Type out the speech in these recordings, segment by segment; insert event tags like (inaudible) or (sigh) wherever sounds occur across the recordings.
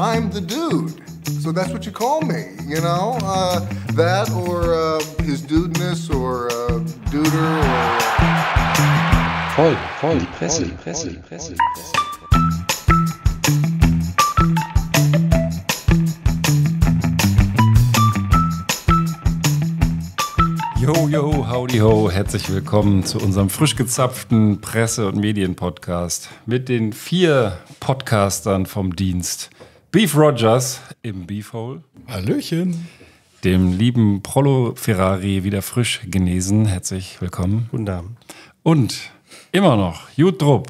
I'm the dude. So that's what you call me, you know? Uh, that or uh, his dudeness or uh, duder or. Voll, voll, die Presse, die Presse, die Presse, Presse. Yo, yo, howdy ho, herzlich willkommen zu unserem frisch gezapften Presse- und Medienpodcast mit den vier Podcastern vom Dienst. Beef Rogers im Beefhole. Hallöchen. Dem lieben Prolo Ferrari wieder frisch genesen. Herzlich willkommen. Guten Abend. Und immer noch Jud Drupp,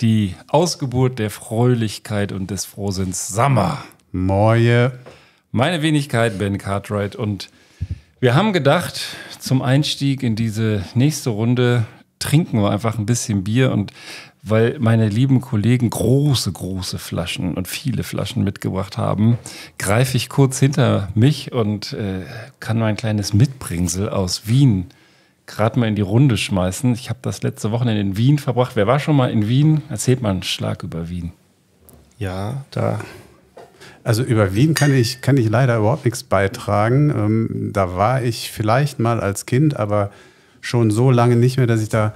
die Ausgeburt der Fröhlichkeit und des Frohsinns Sammer. Moje. Meine Wenigkeit, Ben Cartwright. Und wir haben gedacht, zum Einstieg in diese nächste Runde trinken wir einfach ein bisschen Bier. Und weil meine lieben Kollegen große, große Flaschen und viele Flaschen mitgebracht haben, greife ich kurz hinter mich und äh, kann mein kleines Mitbringsel aus Wien gerade mal in die Runde schmeißen. Ich habe das letzte Wochenende in Wien verbracht. Wer war schon mal in Wien? Erzählt mal einen Schlag über Wien. Ja, da. Also über Wien kann ich, kann ich leider überhaupt nichts beitragen. Ähm, da war ich vielleicht mal als Kind, aber schon so lange nicht mehr, dass ich da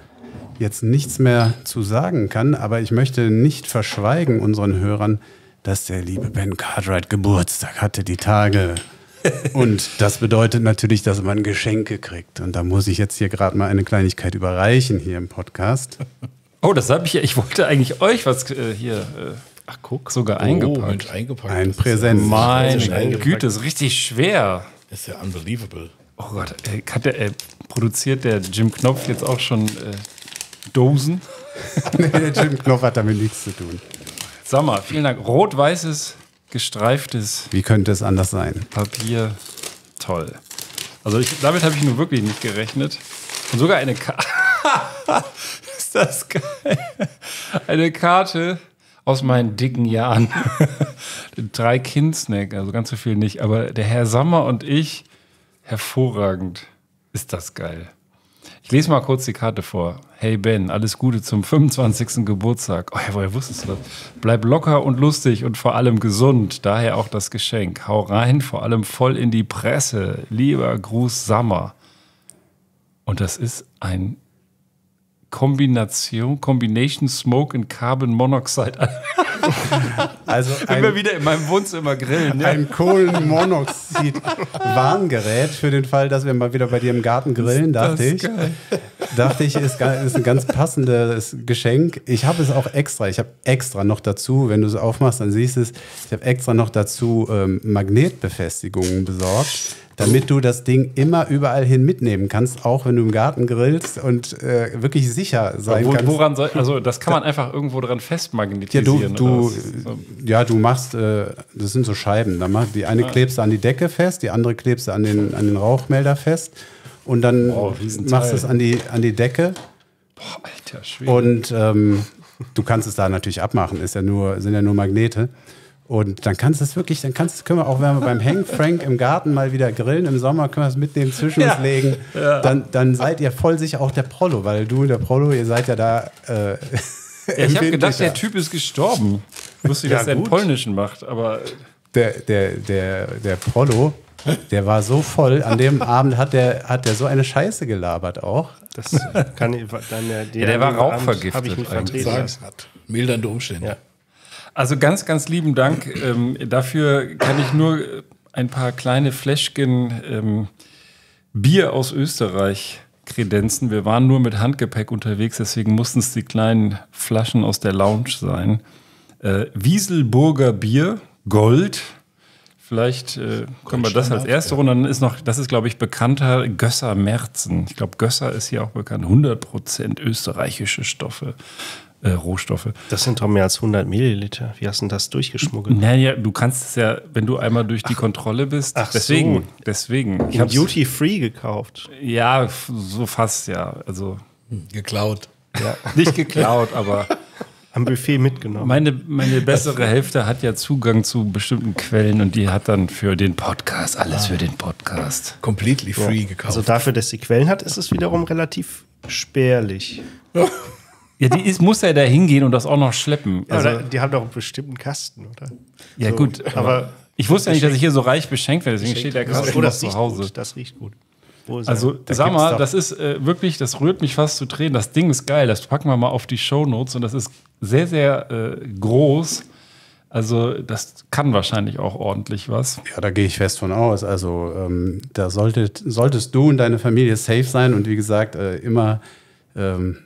jetzt nichts mehr zu sagen kann. Aber ich möchte nicht verschweigen unseren Hörern, dass der liebe Ben Cartwright Geburtstag hatte, die Tage. (laughs) Und das bedeutet natürlich, dass man Geschenke kriegt. Und da muss ich jetzt hier gerade mal eine Kleinigkeit überreichen hier im Podcast. Oh, das habe ich ja. Ich wollte eigentlich euch was äh, hier. Äh, ach, guck, sogar eingepackt. Oh, Mensch, eingepackt. Ein Präsent. Meine eingepackt. Güte, ist richtig schwer. Ist ja unbelievable. Oh Gott, äh, hat der, äh, produziert der Jim Knopf jetzt auch schon äh, Dosen? (laughs) nee, der Jim Knopf hat damit nichts zu tun. Sag mal, vielen Dank. Rot-weißes, gestreiftes Wie könnte es anders sein? Papier. Toll. Also ich, damit habe ich nun wirklich nicht gerechnet. Und sogar eine Karte. (laughs) ist das geil? Eine Karte aus meinen dicken Jahren. (laughs) Drei Kindsnack, also ganz so viel nicht. Aber der Herr Sommer und ich, hervorragend. Ist das geil. Ich lese mal kurz die Karte vor. Hey Ben, alles Gute zum 25. Geburtstag. Oh ja, woher wusstest du das? Bleib locker und lustig und vor allem gesund. Daher auch das Geschenk. Hau rein, vor allem voll in die Presse. Lieber Gruß Sammer. Und das ist ein Kombination, Combination Smoke and Carbon Monoxide. (laughs) Also Immer ein, wieder in meinem Wohnzimmer grillen. Ja. ein Kohlenmonoxid-Warngerät für den Fall, dass wir mal wieder bei dir im Garten grillen, dachte ich. Dachte ich, ist, ist ein ganz passendes Geschenk. Ich habe es auch extra. Ich habe extra noch dazu, wenn du es aufmachst, dann siehst du es. Ich habe extra noch dazu ähm, Magnetbefestigungen besorgt, damit du das Ding immer überall hin mitnehmen kannst, auch wenn du im Garten grillst und äh, wirklich sicher sein Wo, kannst. woran soll, also das kann man einfach irgendwo dran Ja, festmagnetisieren. du, du, was? So. ja, du machst, äh, das sind so Scheiben. Da mach, die eine klebst du an die Decke fest, die andere klebst du an den, an den Rauchmelder fest. Und dann Riesenteil. machst du es an die, an die Decke. Boah, alter Schwede. Und ähm, du kannst es da natürlich abmachen, ist ja nur, sind ja nur Magnete. Und dann kannst du es wirklich, dann kannst du, können wir auch, wenn wir beim Hank Frank im Garten mal wieder grillen, im Sommer können wir es mitnehmen, zwischen uns legen. Dann, dann seid ihr voll sicher auch der Prollo, weil du und der Prollo, ihr seid ja da. Äh, Ja, ich habe gedacht, der Typ ist gestorben. Wusste ich, Ja, dass er gut. polnischen macht, aber der, der, der, der Prollo, der war so voll. An dem (laughs) Abend hat der, hat der so eine Scheiße gelabert auch. Das kann ich dann ja, Ja, der war rauchvergiftet Habe ich mich vertreten lassen. hat. Mildernde Umstände. Ja. Also ganz, ganz lieben Dank. Ähm, dafür kann ich nur ein paar kleine Fläschchen ähm, Bier aus Österreich kredenzen. Wir waren nur mit Handgepäck unterwegs, deswegen mussten es die kleinen Flaschen aus der Lounge sein. Äh, Wieselburger Bier, Gold. Vielleicht äh, können wir das als erste Runde. Dann ist noch, das ist, glaube ich, bekannter Gösser Merzen. Ich glaube, Gösser ist hier auch bekannt. 100% österreichische Stoffe, äh, Rohstoffe. Das sind doch mehr als 100 Milliliter. Wie hast du denn das durchgeschmuggelt? Naja, du kannst es ja, wenn du einmal durch die Kontrolle bist. ach deswegen, so. deswegen. Ich In hab's, Duty Free gekauft. ja, so fast, ja. Also Geklaut. nicht geklaut, aber (laughs) Am Buffet mitgenommen. meine, meine bessere Hälfte hat ja Zugang zu bestimmten Quellen und die hat dann für den Podcast, alles für den Podcast. Completely free gekauft. Also dafür, dass sie Quellen hat, ist es wiederum relativ spärlich. Ja, die ist, muss ja da hingehen und das auch noch schleppen. Ja, Also, oder die haben doch einen bestimmten Kasten, oder? ja, So, gut, aber aber ich wusste ja nicht, dass ich hier so reich beschenkt werde, deswegen steht der Oh, Kasten noch das zu riecht Hause. gut. Das riecht gut. Also, er? sag mal, das ist äh, wirklich, das rührt mich fast zu Tränen. Das Ding ist geil, das packen wir mal auf die Shownotes und das ist sehr, sehr äh, groß. Also, das kann wahrscheinlich auch ordentlich was. Ja, da gehe ich fest von aus. Also ähm, da solltet, solltest du und deine Familie safe sein und wie gesagt, äh, immer ähm,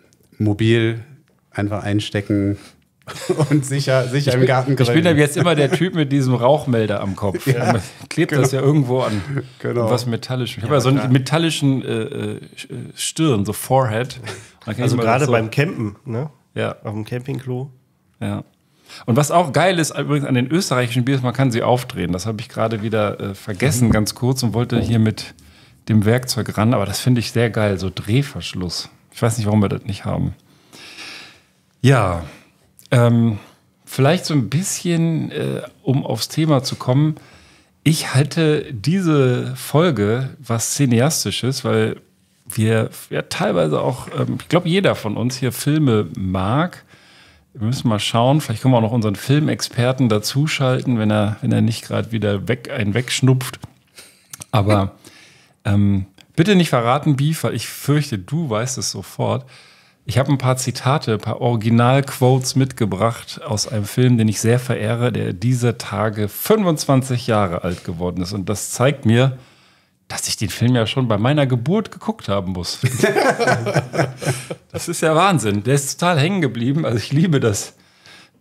mobil einfach einstecken (laughs) und sicher, sicher im Garten Ich bin grillen. ja jetzt immer der Typ mit diesem Rauchmelder am Kopf. (laughs) Man Klebt das ja irgendwo an Genau. was metallisch. Ich habe ja so einen metallischen äh, äh, Stirn, so Forehead. Dann Also gerade so, beim Campen, ne? Ja, Auf dem Campingklo. ja. Und was auch geil ist übrigens an den österreichischen Biers, man kann sie aufdrehen. Das habe ich gerade wieder äh, vergessen, ganz kurz, und wollte hier mit dem Werkzeug ran. Aber das finde ich sehr geil, so Drehverschluss. Ich weiß nicht, warum wir das nicht haben. Ja, ähm, vielleicht so ein bisschen, äh, um aufs Thema zu kommen. Ich halte diese Folge was Cineastisches, weil wir ja teilweise auch, ähm, ich glaube, jeder von uns hier Filme mag. Wir müssen mal schauen, vielleicht können wir auch noch unseren Filmexperten dazuschalten, wenn er, wenn er nicht gerade wieder weg, einen wegschnupft. Aber ähm, bitte nicht verraten, Beef, weil ich fürchte, du weißt es sofort. Ich habe ein paar Zitate, ein paar Originalquotes mitgebracht aus einem Film, den ich sehr verehre, der dieser Tage 25 Jahre alt geworden ist. Und das zeigt mir, dass ich den Film ja schon bei meiner Geburt geguckt haben muss. (laughs) das ist ja Wahnsinn. Der ist total hängen geblieben. Also ich liebe das,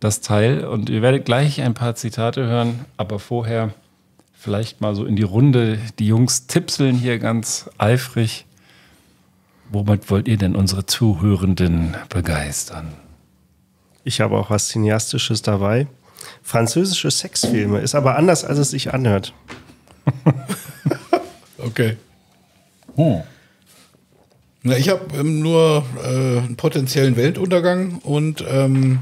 das Teil. Und ihr werdet gleich ein paar Zitate hören, aber vorher vielleicht mal so in die Runde. Die Jungs tipseln hier ganz eifrig. Womit wollt ihr denn unsere Zuhörenden begeistern? Ich habe auch was Cineastisches dabei. Französische Sexfilme. Ist aber anders, als es sich anhört. (laughs) Okay. Na, ich habe ähm, nur äh, einen potenziellen Weltuntergang und ähm,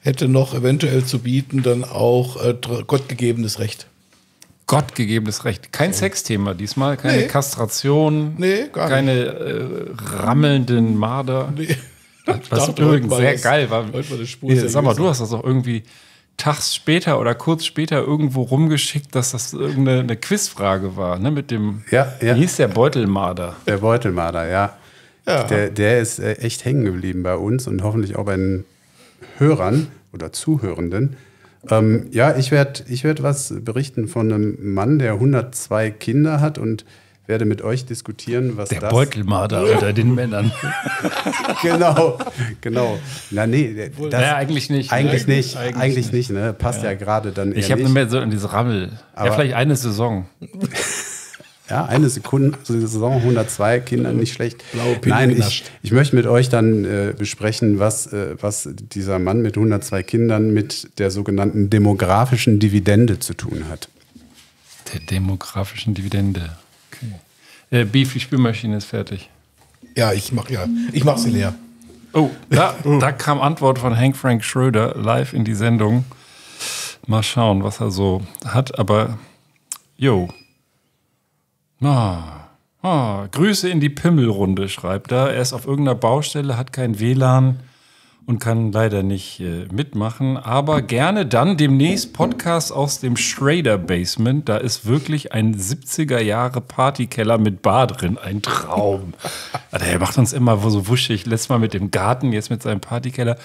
hätte noch eventuell zu bieten dann auch äh, gottgegebenes Recht. Gottgegebenes Recht. Kein Sexthema diesmal, keine Nee. Kastration, Nee, keine äh, rammelnden Marder. Nee. Was (laughs) dachte, übrigens sehr was- geil war. Hier, sag mal, du hast das auch irgendwie tags später oder kurz später irgendwo rumgeschickt, dass das irgendeine eine Quizfrage war, ne? Mit dem, Ja, ja. wie hieß der Beutelmarder? Der Beutelmarder, ja. Ja. Der, der ist äh, echt hängen geblieben bei uns und hoffentlich auch bei den Hörern oder Zuhörenden. Ähm, ja, ich werde ich werd was berichten von einem Mann, der 102 Kinder hat und werde mit euch diskutieren, was Der das... Beutelmarder unter den Männern. (laughs) Genau, genau. Na, nee, der- das, ja, eigentlich nicht. ne? eigentlich nicht, Eigentlich eigentlich, nicht, ne? Passt ja, gerade dann Ich habe nicht. mehr so in diese Rammel. ja, Aber- vielleicht eine Saison. (laughs) Ja, eine Sekunde, Saison 102, Kinder, nicht schlecht. Blaue Pille Nein, ich, ich möchte mit euch dann äh, besprechen, was, äh, was dieser Mann mit 102 Kindern mit der sogenannten demografischen Dividende zu tun hat. Der demografischen Dividende. Okay. Äh, Beef, die Spülmaschine ist fertig. Ja, ich mach ja. Ich mach sie leer. Oh, da, da kam Antwort von Hank Frank Schröder live in die Sendung. Mal schauen, was er so hat, aber jo. Ah, ah, Grüße in die Pimmelrunde, schreibt er. Er ist auf irgendeiner Baustelle, hat kein WLAN und kann leider nicht äh, mitmachen, aber gerne dann demnächst Podcast aus dem Schrader Basement. Da ist wirklich ein 70er Jahre Partykeller mit Bar drin. Ein Traum. (laughs) Alter, er macht uns immer so wuschig. Letztes Mal mit dem Garten, jetzt mit seinem Partykeller.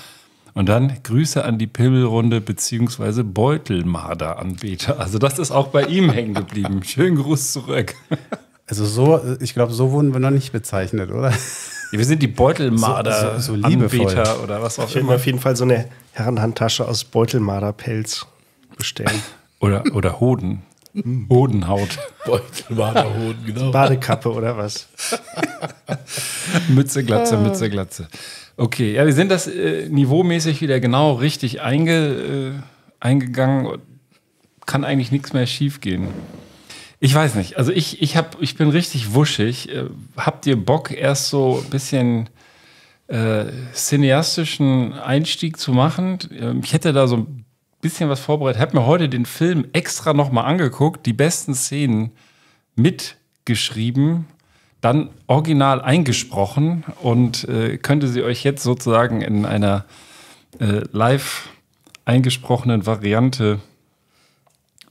Und dann Grüße an die Pimmelrunde beziehungsweise Beutelmarder-Anbeter. Also das ist auch bei ihm hängen geblieben. (laughs) Schönen Gruß zurück. Also so, ich glaube, so wurden wir noch nicht bezeichnet, oder? Wir sind die Beutelmarder So- so- so oder was auch Ich immer. auf jeden Fall so eine Herrenhandtasche aus Beutelmarderpelz bestellen. Oder, oder Hoden. Hodenhaut. Beutelmarderhoden, genau. Badekappe oder was? (laughs) Mütze, Glatze, Mütze, Glatze. Okay, ja, wir sind das äh, niveaumäßig wieder genau richtig einge, äh, eingegangen. Kann eigentlich nichts mehr schiefgehen. Ich weiß nicht. Also ich, ich, hab, ich bin richtig wuschig. Äh, habt ihr Bock, erst so ein bisschen äh, cineastischen Einstieg zu machen? Ähm, ich hätte da so ein bisschen was vorbereitet. Habe mir heute den Film extra nochmal angeguckt, die besten Szenen mitgeschrieben, dann original eingesprochen und äh, könnte sie euch jetzt sozusagen in einer äh, live eingesprochenen Variante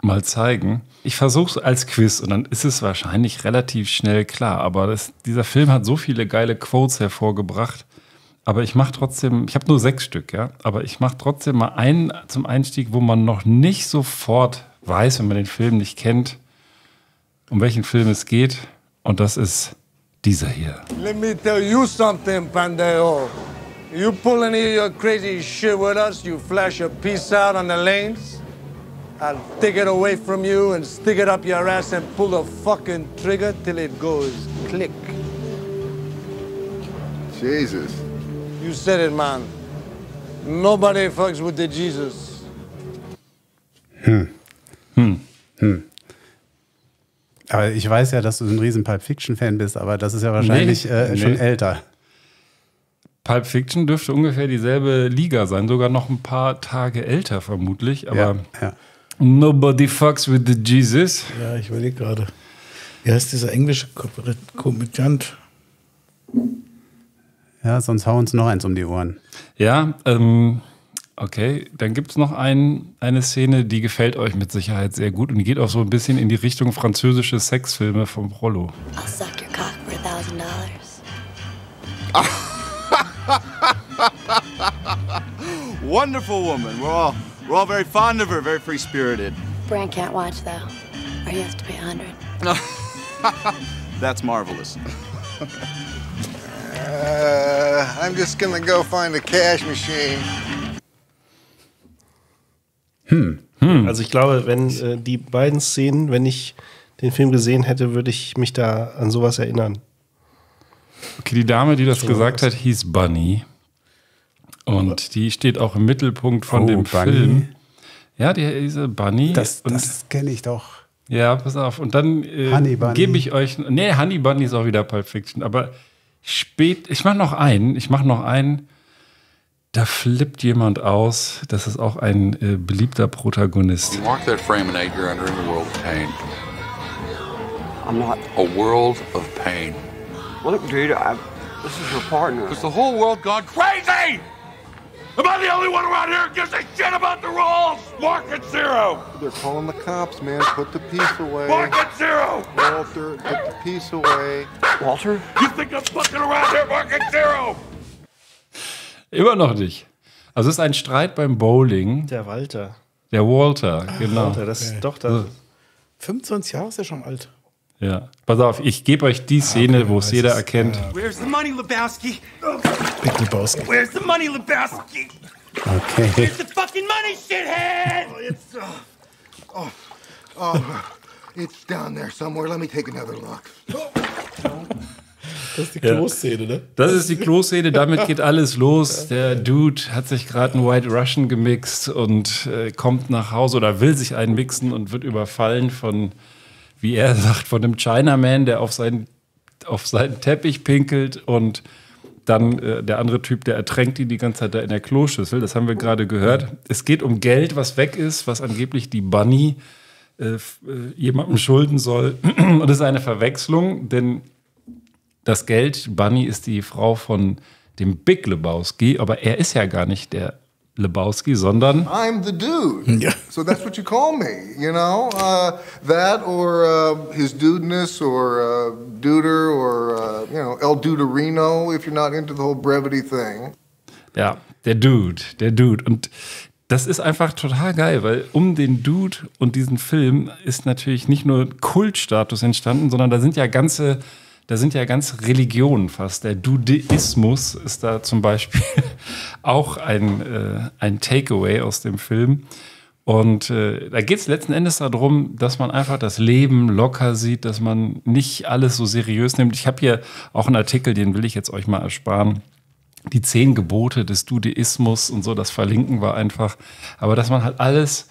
mal zeigen. Ich versuche es als Quiz und dann ist es wahrscheinlich relativ schnell klar. Aber das, dieser Film hat so viele geile Quotes hervorgebracht. Aber ich mache trotzdem, ich habe nur sechs Stück, ja. Aber ich mache trotzdem mal einen zum Einstieg, wo man noch nicht sofort weiß, wenn man den Film nicht kennt, um welchen Film es geht. Und das ist dieser hier. Let me tell you something, Pandeo. You pull any of your crazy shit with us, you flash a piece out on the lanes, I'll take it away from you and stick it up your ass and pull the fucking trigger till it goes click. Jesus. You said it, man. Nobody fucks with the Jesus. Hmm. Hmm. Hmm. Aber ich weiß ja, dass du ein riesen Pulp Fiction-Fan bist, aber das ist ja wahrscheinlich Nee, äh, schon nee. älter. Pulp Fiction dürfte ungefähr dieselbe Liga sein, sogar noch ein paar Tage älter vermutlich. Aber Ja, ja. Nobody fucks with the Jesus. Ja, ich überlege gerade. Wie heißt dieser englische Ko- Komödiant? ja, sonst hauen uns noch eins um die Ohren. Ja, ähm, okay. Dann gibt es noch ein, eine Szene, die gefällt euch mit Sicherheit sehr gut und die geht auch so ein bisschen in die Richtung französische Sexfilme vom Rollo. I'll suck your cock for a thousand dollars. (laughs) Wonderful woman. We're all we're all very fond of her, very free spirited. Brand can't watch though, or he has to pay a hundred. (laughs) That's marvelous. Uh, I'm just gonna go find a cash machine. Also ich glaube, wenn äh, die beiden Szenen, wenn ich den Film gesehen hätte, würde ich mich da an sowas erinnern. Okay, die Dame, die das gesagt hat, hieß Bunny. Und die steht auch im Mittelpunkt von Oh, dem Bunny. Film. Ja, die diese Bunny. Das, das kenne ich doch. Ja, pass auf. Und dann äh, gebe ich euch. Nee, Honey Bunny ist auch wieder Pulp Fiction. Aber spät. Ich mache noch einen. Ich mache noch einen. Da flippt jemand aus. Das ist auch ein äh, beliebter Protagonist. Mark that frame and eight, you're entering a world of pain. I'm not. A world of pain. Look, dude, I, this is your partner. Is the whole world gone crazy? Am I the only one around here who gives a shit about the rules? Mark it zero! They're calling the cops, man. Put the piece away. Mark it zero! Walter, put the piece away. Walter? You think I'm fucking around here? Mark it zero! Immer noch nicht. Also es ist ein Streit beim Bowling. Der Walter. Der Walter, genau. Walter, das ist doch das. 25 Jahre ist ja schon alt. Ja. Pass auf, ich gebe euch die Szene, wo es jeder erkennt. Where's the money, Lebowski? Big Lebowski. Where's the money, Lebowski? Okay. The fucking money, shithead! It's, uh, oh, oh, it's down there somewhere. Let me take another look. Das ist die (laughs) Kloszene, ne? Das ist die Kloszene, damit geht alles los. Der Dude hat sich gerade einen White Russian gemixt und äh, kommt nach Hause oder will sich einen mixen und wird überfallen von, wie er (laughs) sagt, von einem Chinaman, der auf seinen, auf seinen Teppich pinkelt und dann äh, der andere Typ, der ertränkt ihn die ganze Zeit da in der Kloschüssel. Das haben wir gerade gehört. Es geht um Geld, was weg ist, was angeblich die Bunny äh, äh, jemandem schulden soll. (clears throat) Und es ist eine Verwechslung, denn das Geld, Bunny ist die Frau von dem Big Lebowski, aber er ist ja gar nicht der Lebowski, sondern I'm the dude. (laughs) Yeah. So that's what you call me, you know? Uh, that or uh, his dudeness or uh, duder or, uh, you know, El Duderino if you're not into the whole brevity thing. ja, der Dude, der Dude. Und das ist einfach total geil, weil um den Dude und diesen Film ist natürlich nicht nur Kultstatus entstanden, sondern da sind ja ganze, da sind ja ganze Religionen fast. Der Dudeismus ist da zum Beispiel (laughs) auch ein, äh, ein Takeaway aus dem Film. Und äh, da geht es letzten Endes darum, dass man einfach das Leben locker sieht, dass man nicht alles so seriös nimmt. Ich habe hier auch einen Artikel, den will ich jetzt euch mal ersparen. Die zehn Gebote des Dudeismus und so, das verlinken wir einfach. Aber dass man halt alles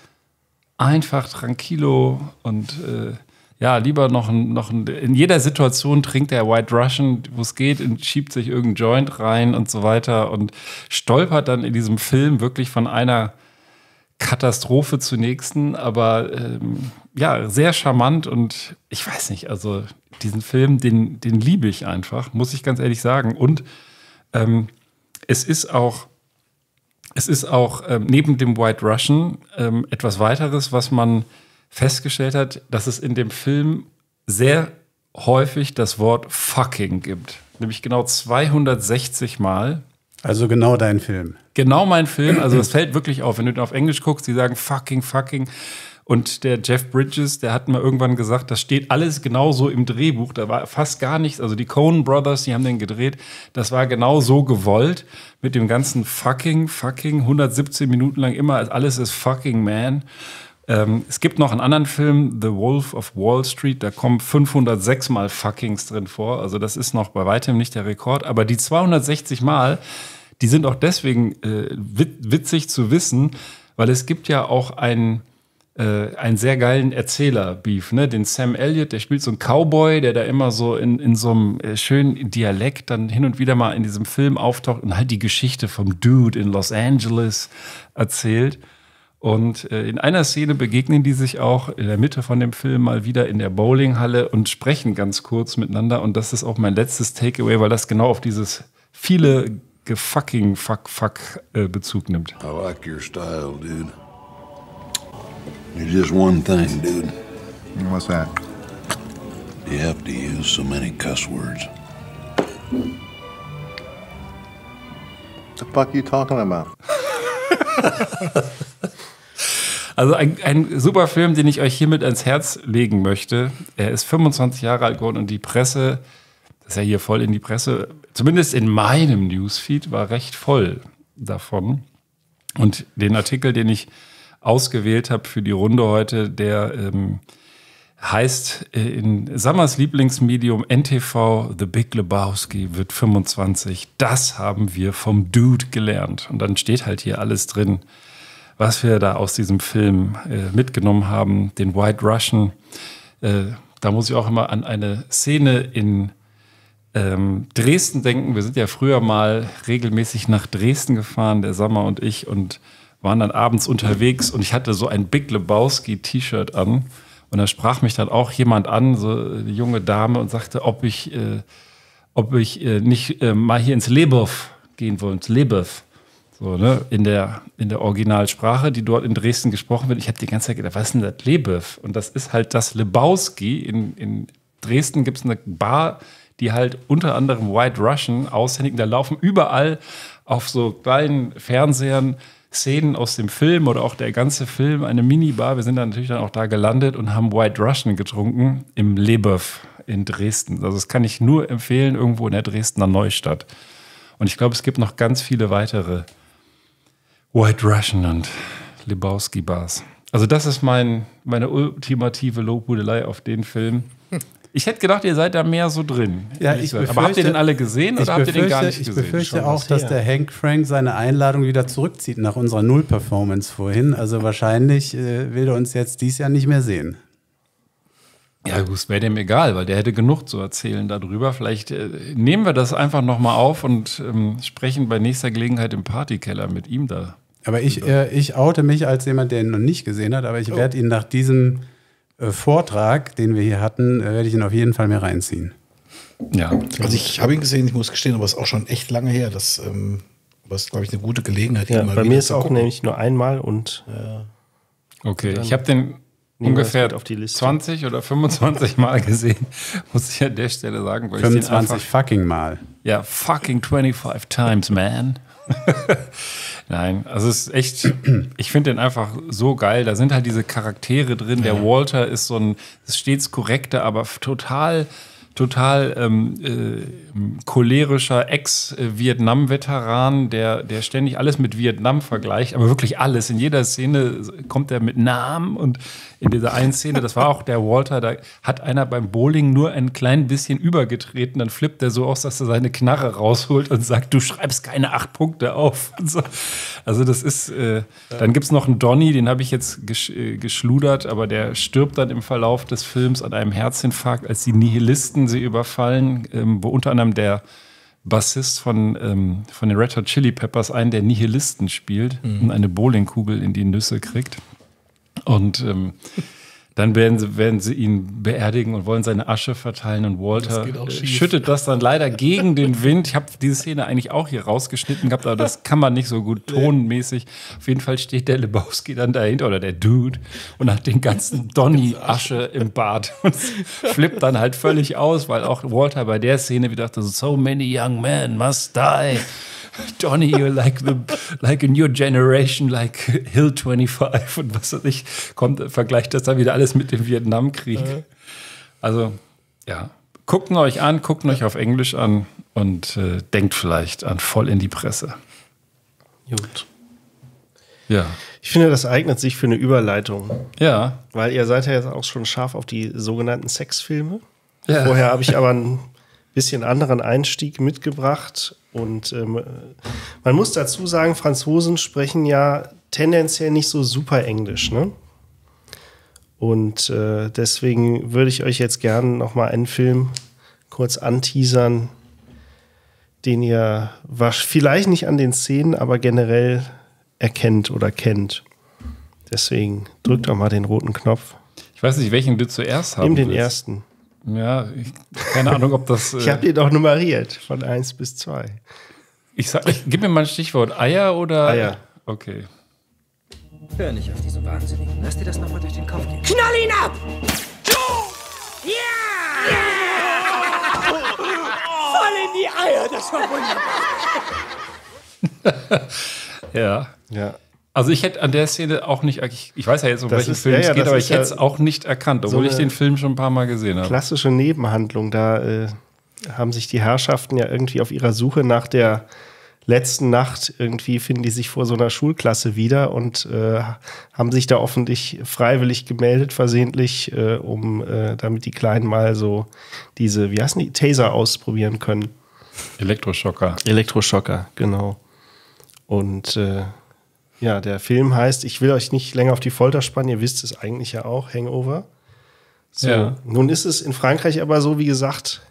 einfach tranquilo und äh, ja, lieber noch ein, noch ein, in jeder Situation trinkt der White Russian, wo es geht, und schiebt sich irgendein Joint rein und so weiter und stolpert dann in diesem Film wirklich von einer Katastrophe zur nächsten, aber ähm, ja, sehr charmant und ich weiß nicht, also diesen Film, den, den liebe ich einfach, muss ich ganz ehrlich sagen. Und ähm, es ist auch, es ist auch ähm, neben dem White Russian ähm, etwas weiteres, was man festgestellt hat, dass es in dem Film sehr häufig das Wort fucking gibt. Nämlich genau 260 Mal. Also genau dein Film. Genau mein Film. Also es fällt wirklich auf. Wenn du auf Englisch guckst, die sagen fucking, fucking. Und der Jeff Bridges, der hat mal irgendwann gesagt, das steht alles genauso im Drehbuch. Da war fast gar nichts. Also die Coen Brothers, die haben den gedreht. Das war genau so gewollt. Mit dem ganzen fucking, fucking, 117 Minuten lang immer, alles ist fucking man. Ähm, es gibt noch einen anderen Film, The Wolf of Wall Street, da kommen 506 Mal Fuckings drin vor. Also das ist noch bei weitem nicht der Rekord. Aber die 260 Mal, die sind auch deswegen äh, witzig zu wissen, weil es gibt ja auch einen, äh, einen sehr geilen Erzähler-Beef, ne? Den Sam Elliott, der spielt so einen Cowboy, der da immer so in, in so einem äh, schönen Dialekt dann hin und wieder mal in diesem Film auftaucht und halt die Geschichte vom Dude in Los Angeles erzählt. Und äh, in einer Szene begegnen die sich auch in der Mitte von dem Film mal wieder in der Bowlinghalle und sprechen ganz kurz miteinander. Und das ist auch mein letztes Takeaway, weil das genau auf dieses viele gefucking fuck fuck äh, Bezug nimmt. I like your style, dude. There's just one thing, dude. What's that? You have to use so many cuss words. The fuck you talking about? (laughs) Also ein, ein super Film, den ich euch hiermit ans Herz legen möchte. Er ist 25 Jahre alt geworden und die Presse, das ist ja hier voll in die Presse, zumindest in meinem Newsfeed, war recht voll davon. Und den Artikel, den ich ausgewählt habe für die Runde heute, der ähm, heißt äh, in Sammers Lieblingsmedium NTV The Big Lebowski wird 25. Das haben wir vom Dude gelernt. Und dann steht halt hier alles drin was wir da aus diesem Film äh, mitgenommen haben, den White Russian. Äh, da muss ich auch immer an eine Szene in ähm, Dresden denken. Wir sind ja früher mal regelmäßig nach Dresden gefahren, der Sommer und ich, und waren dann abends unterwegs und ich hatte so ein Big Lebowski-T-Shirt an. Und da sprach mich dann auch jemand an, so eine junge Dame, und sagte, ob ich, äh, ob ich äh, nicht äh, mal hier ins Lebow gehen wollte, ins Lebow. So, ne, in der, in der Originalsprache, die dort in Dresden gesprochen wird. Ich habe die ganze Zeit gedacht, was ist denn das Lebev? Und das ist halt das Lebowski. In, in Dresden gibt es eine Bar, die halt unter anderem White Russian aushändigt. Da laufen überall auf so kleinen Fernsehern Szenen aus dem Film oder auch der ganze Film, eine Minibar. Wir sind dann natürlich dann auch da gelandet und haben White Russian getrunken im Lebev in Dresden. Also das kann ich nur empfehlen, irgendwo in der Dresdner Neustadt. Und ich glaube, es gibt noch ganz viele weitere White Russian und Lebowski Bars. Also das ist mein, meine ultimative Lobhudelei auf den Film. Ich hätte gedacht, ihr seid da mehr so drin. Ja, ich befürchte, Aber habt ihr den alle gesehen oder habt ihr den gar nicht ich gesehen? Ich befürchte auch, dass der Hank Frank seine Einladung wieder zurückzieht nach unserer Null-Performance vorhin. Also wahrscheinlich äh, will er uns jetzt dies Jahr nicht mehr sehen. Ja, gut, es wäre dem egal, weil der hätte genug zu erzählen darüber. Vielleicht äh, nehmen wir das einfach nochmal auf und ähm, sprechen bei nächster Gelegenheit im Partykeller mit ihm da. Aber ich, äh, ich oute mich als jemand, der ihn noch nicht gesehen hat, aber ich oh. werde ihn nach diesem äh, Vortrag, den wir hier hatten, äh, werde ich ihn auf jeden Fall mehr reinziehen. Ja. Also ich habe ihn gesehen, ich muss gestehen, aber es ist auch schon echt lange her. Das, ähm, ist, glaube ich, eine gute Gelegenheit. Ja, bei mir ist auch nämlich nur einmal und äh, Okay, ich habe den ungefähr auf die Liste. 20 oder 25 Mal gesehen, (laughs) muss ich an der Stelle sagen. 25 fucking Mal. Ja, fucking 25 times, man. (laughs) Nein, also es ist echt, ich finde den einfach so geil. Da sind halt diese Charaktere drin. Der Walter ist so ein, ist stets korrekter, aber total total ähm, äh, cholerischer Ex-Vietnam-Veteran, der, der ständig alles mit Vietnam vergleicht, aber wirklich alles. In jeder Szene kommt er mit Namen und in dieser einen Szene, das war auch der Walter, da hat einer beim Bowling nur ein klein bisschen übergetreten, dann flippt er so aus, dass er seine Knarre rausholt und sagt, du schreibst keine acht Punkte auf. (laughs) So. Also das ist, äh, dann gibt es noch einen Donny, den habe ich jetzt gesch äh, geschludert, aber der stirbt dann im Verlauf des Films an einem Herzinfarkt, als die Nihilisten sie überfallen, ähm, wo unter anderem der Bassist von, ähm, von den Red Hot Chili Peppers einen der Nihilisten spielt Mhm. und eine Bowlingkugel in die Nüsse kriegt. Und ähm, dann werden sie, werden sie ihn beerdigen und wollen seine Asche verteilen und Walter Das schüttet das dann leider gegen den Wind. Ich habe diese Szene eigentlich auch hier rausgeschnitten gehabt, aber das kann man nicht so gut tonmäßig. Auf jeden Fall steht der Lebowski dann dahinter oder der Dude und hat den ganzen Donny-Asche im Bart und flippt dann halt völlig aus, weil auch Walter bei der Szene wieder dachte, so many young men must die. (laughs) Donny, you're like the like a new generation, like Hill 25 und was weiß ich, kommt, vergleicht das dann wieder alles mit dem Vietnamkrieg. Also, ja, guckt ihn euch an, guckt ihn euch auf Englisch an und äh, denkt vielleicht an voll in die Presse. Gut. Ja. Ich finde, das eignet sich für eine Überleitung. Ja. Weil ihr seid ja jetzt auch schon scharf auf die sogenannten Sexfilme. Ja. Vorher habe ich aber einen bisschen anderen Einstieg mitgebracht. Und ähm, man muss dazu sagen, Franzosen sprechen ja tendenziell nicht so super Englisch. Ne? Und äh, deswegen würde ich euch jetzt gerne noch mal einen Film kurz anteasern, den ihr vielleicht nicht an den Szenen, aber generell erkennt oder kennt. Deswegen drückt doch mal den roten Knopf. Ich weiß nicht, welchen du zuerst haben Nimm den willst. ersten. Ja, ich, keine Ahnung, ob das. Ich habe den doch nummeriert, von 1 bis 2. Ich sag, ich, gib mir mal ein Stichwort. Eier oder? Eier. Okay. Hör nicht auf diese Wahnsinnigen. Lass dir das nochmal durch den Kopf gehen. Knall ihn ab! Voll in die Eier, das war wunderbar. (laughs) Ja. Ja. Also ich hätte an der Szene auch nicht, ich, ich weiß ja jetzt, um Das welchen ist- Film ja, es ja, geht, aber ich hätte ja es auch nicht erkannt, so obwohl ich eine den Film schon ein paar Mal gesehen habe. Klassische Nebenhandlung. Da äh, haben sich die Herrschaften ja irgendwie auf ihrer Suche nach der letzten Nacht irgendwie finden die sich vor so einer Schulklasse wieder und äh, haben sich da offensichtlich freiwillig gemeldet, versehentlich, äh, um äh, damit die Kleinen mal so diese, wie heißen die, Taser ausprobieren können. Elektroschocker. Elektroschocker, genau. Und äh, ja, der Film heißt, ich will euch nicht länger auf die Folter spannen, ihr wisst es eigentlich ja auch, Hangover. So, Ja. Nun ist es in Frankreich aber so, wie gesagt,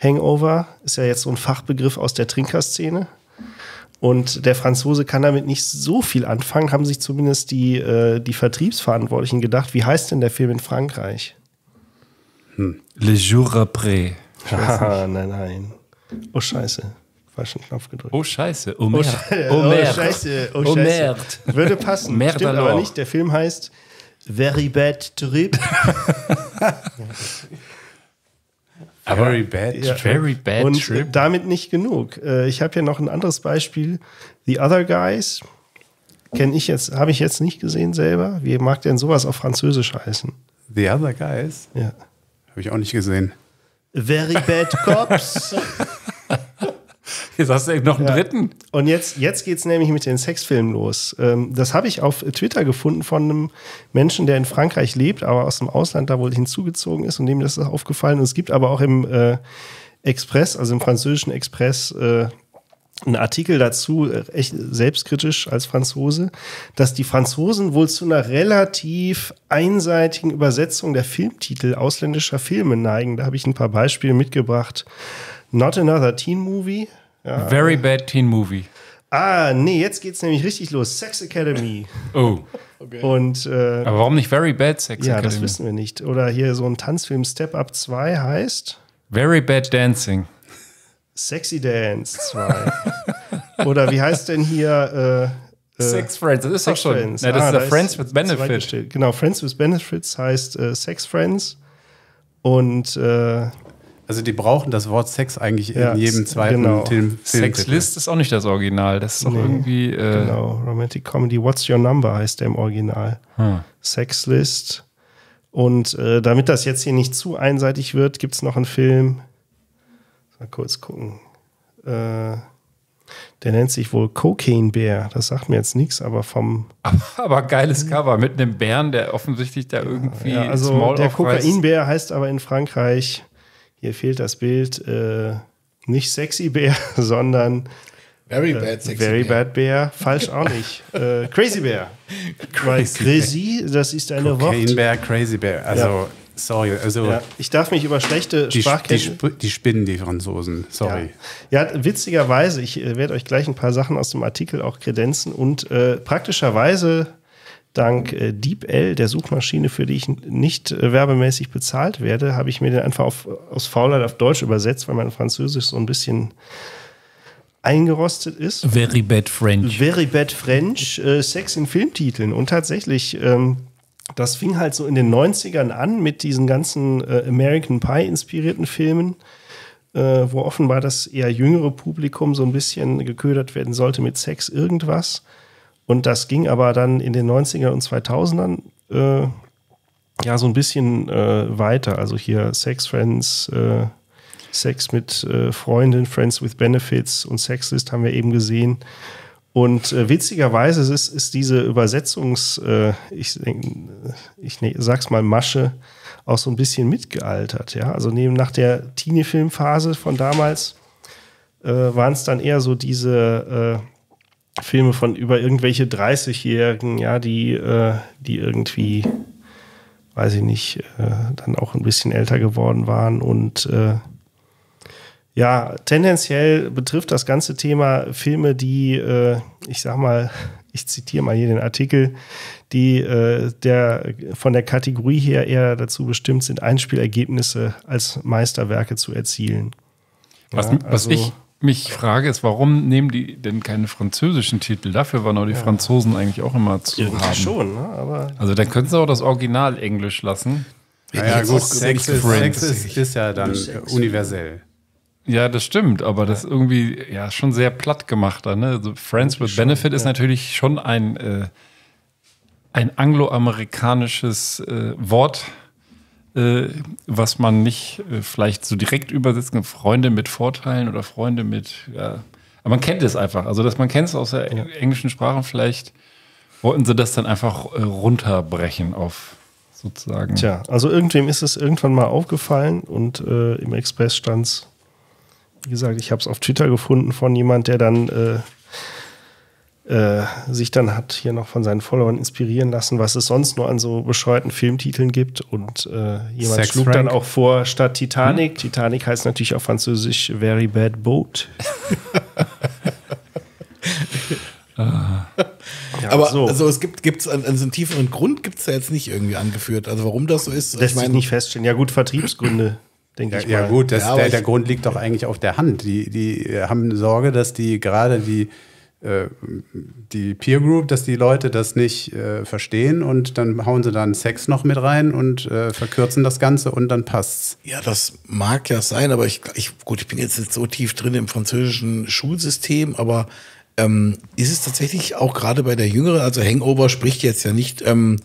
Hangover ist ja jetzt so ein Fachbegriff aus der Trinkerszene. Und der Franzose kann damit nicht so viel anfangen, haben sich zumindest die, äh, die Vertriebsverantwortlichen gedacht. Wie heißt denn der Film in Frankreich? Le Jour après. Ah, (laughs) nein, nein. Oh, scheiße. Falschen Knopf gedrückt. Oh Scheiße. Oh Oh. Sche- Oh oh, merde. Scheiße. Oh, Oh Scheiße. merde. Würde passen. Merde Stimmt aber nicht. Der Film heißt Very Bad Trip. (laughs) Very bad Ja. Very bad Und trip. damit nicht genug. Äh, Ich habe hier noch ein anderes Beispiel. The Other Guys. Kenne ich jetzt, habe ich jetzt nicht gesehen selber. Wie mag denn sowas auf Französisch heißen? The Other Guys? Ja. Habe ich auch nicht gesehen. Very Bad Cops. (laughs) Jetzt hast du noch einen dritten. Und jetzt, jetzt geht es nämlich mit den Sexfilmen los. Ähm, das habe ich auf Twitter gefunden von einem Menschen, der in Frankreich lebt, aber aus dem Ausland da wohl hinzugezogen ist und dem das ist aufgefallen. Und es gibt aber auch im äh, Express, also im französischen Express, äh, einen Artikel dazu, äh, echt selbstkritisch als Franzose, dass die Franzosen wohl zu einer relativ einseitigen Übersetzung der Filmtitel ausländischer Filme neigen. Da habe ich ein paar Beispiele mitgebracht. Not Another Teen Movie. Ja. Very bad teen movie. Ah, nee, jetzt geht's nämlich richtig los. Sex Academy. Oh. Und äh, Aber warum nicht Very bad Sex ja, Academy? das wissen wir nicht. Oder hier so ein Tanzfilm Step Up 2 heißt Very bad dancing. Sexy Dance 2. (laughs) Oder wie heißt denn hier äh, äh, Sex Friends, das ist doch Sex schon- Friends. Ne, das ist da der Friends with Benefit. zweitgestellt. Genau, Friends with Benefits heißt äh, Sex Friends. Und äh, Also die brauchen das Wort Sex eigentlich Ja, in jedem zweiten genau. Film. Sex List ist auch nicht das Original. Das ist doch Nee, irgendwie. Äh, genau, Romantic Comedy What's Your Number heißt der im Original. Hm. Sexlist. Und äh, damit das jetzt hier nicht zu einseitig wird, gibt es noch einen Film. Mal kurz gucken. Äh, der nennt sich wohl Cocaine Bear. Das sagt mir jetzt nichts, aber vom. (laughs) Aber geiles Cover mit einem Bären, der offensichtlich da irgendwie Ja, also Small der. Kokainbär heißt aber in Frankreich, hier fehlt das Bild, äh, nicht Sexy Bär, (laughs) sondern Very äh, bad sexy Very bear. Bad Bear. Falsch auch nicht. Äh, Crazy Bear. (laughs) Crazy Crazy, das ist eine Cocaine Wort. Bear, Crazy Bear. Also Ja. Sorry, also Ja, ich darf mich über schlechte die, die, Sprachkenntnisse. Sp- die spinnen, die Franzosen. Sorry. Ja, ja witzigerweise, ich äh, werde euch gleich ein paar Sachen aus dem Artikel auch kredenzen und äh, praktischerweise dank äh, DeepL, der Suchmaschine, für die ich nicht äh, werbemäßig bezahlt werde, habe ich mir den einfach auf, aus Faulheit auf Deutsch übersetzt, weil mein Französisch so ein bisschen eingerostet ist. Very bad French. Very Bad French, äh, Sex in Filmtiteln. Und tatsächlich, ähm, das fing halt so in den 90ern an mit diesen ganzen äh, American Pie-inspirierten Filmen, äh, wo offenbar das eher jüngere Publikum so ein bisschen geködert werden sollte mit Sex irgendwas. Und das ging aber dann in den 90ern und 2000ern äh, ja so ein bisschen äh, weiter. Also hier Sex Friends, äh, Sex mit äh, Freundin, Friends with Benefits und Sexlist haben wir eben gesehen. Und äh, witzigerweise ist, ist diese Übersetzungs, äh, ich, ich ne, sag's mal, Masche auch so ein bisschen mitgealtert. Ja? Also neben nach der Teenie-Filmphase von damals äh, waren es dann eher so diese äh, Filme von über irgendwelche 30-Jährigen, ja, die, äh, die irgendwie, weiß ich nicht, äh, dann auch ein bisschen älter geworden waren und äh, ja, tendenziell betrifft das ganze Thema Filme, die, äh, ich sag mal, (laughs) ich zitiere mal hier den Artikel, die äh, der, von der Kategorie her eher dazu bestimmt sind, Einspielergebnisse als Meisterwerke zu erzielen. Was, Ja, was also- ich mich frage, ist, warum nehmen die denn keine französischen Titel? Dafür waren auch die Ja. Franzosen eigentlich auch immer zu Irgendwie haben. schon, ne? aber Also dann könnten sie auch das Original Englisch lassen. Naja, gut, Sex, ist, Sex ist, ist ja dann Sex. universell. Ja, das stimmt, aber das ist irgendwie ja schon sehr platt gemacht da, ne? Also Friends with Benefit ist ja. natürlich schon ein, äh, ein angloamerikanisches äh, Wort, was man nicht äh, vielleicht so direkt übersetzen kann. Freunde mit Vorteilen oder Freunde mit, ja. Aber man kennt es einfach. Also, dass man kennt es aus der englischen Sprache. Vielleicht wollten sie das dann einfach äh, runterbrechen auf sozusagen. Tja, also irgendwem ist es irgendwann mal aufgefallen und äh, im Express stand's. Wie gesagt, ich habe es auf Twitter gefunden von jemand, der dann äh, äh, sich dann hat hier noch von seinen Followern inspirieren lassen, was es sonst nur an so bescheuerten Filmtiteln gibt. Und äh, jemand Sex schlug Frank. dann auch vor, statt Titanic, Titanic heißt natürlich auf Französisch Very Bad Boat. (laughs) Ja, Aber so. also es gibt gibt's einen, also einen tieferen Grund gibt es da jetzt nicht irgendwie angeführt. Also warum das so ist, Lässt sich nicht feststellen. Ja gut, Vertriebsgründe, (clears throat) denke Ja, ich ja mal. gut, das, Ja, der, ich- der Grund liegt doch eigentlich auf der Hand. Die, die haben Sorge, dass die gerade die, äh, die Peer Group, dass die Leute das nicht äh, verstehen und dann hauen sie dann Sex noch mit rein und äh, verkürzen das Ganze und dann passt's. Ja, das mag ja sein, aber ich, ich gut, ich bin jetzt nicht so tief drin im französischen Schulsystem, aber ähm, ist es tatsächlich auch gerade bei der Jüngeren, also Hangover spricht jetzt ja nicht, ähm,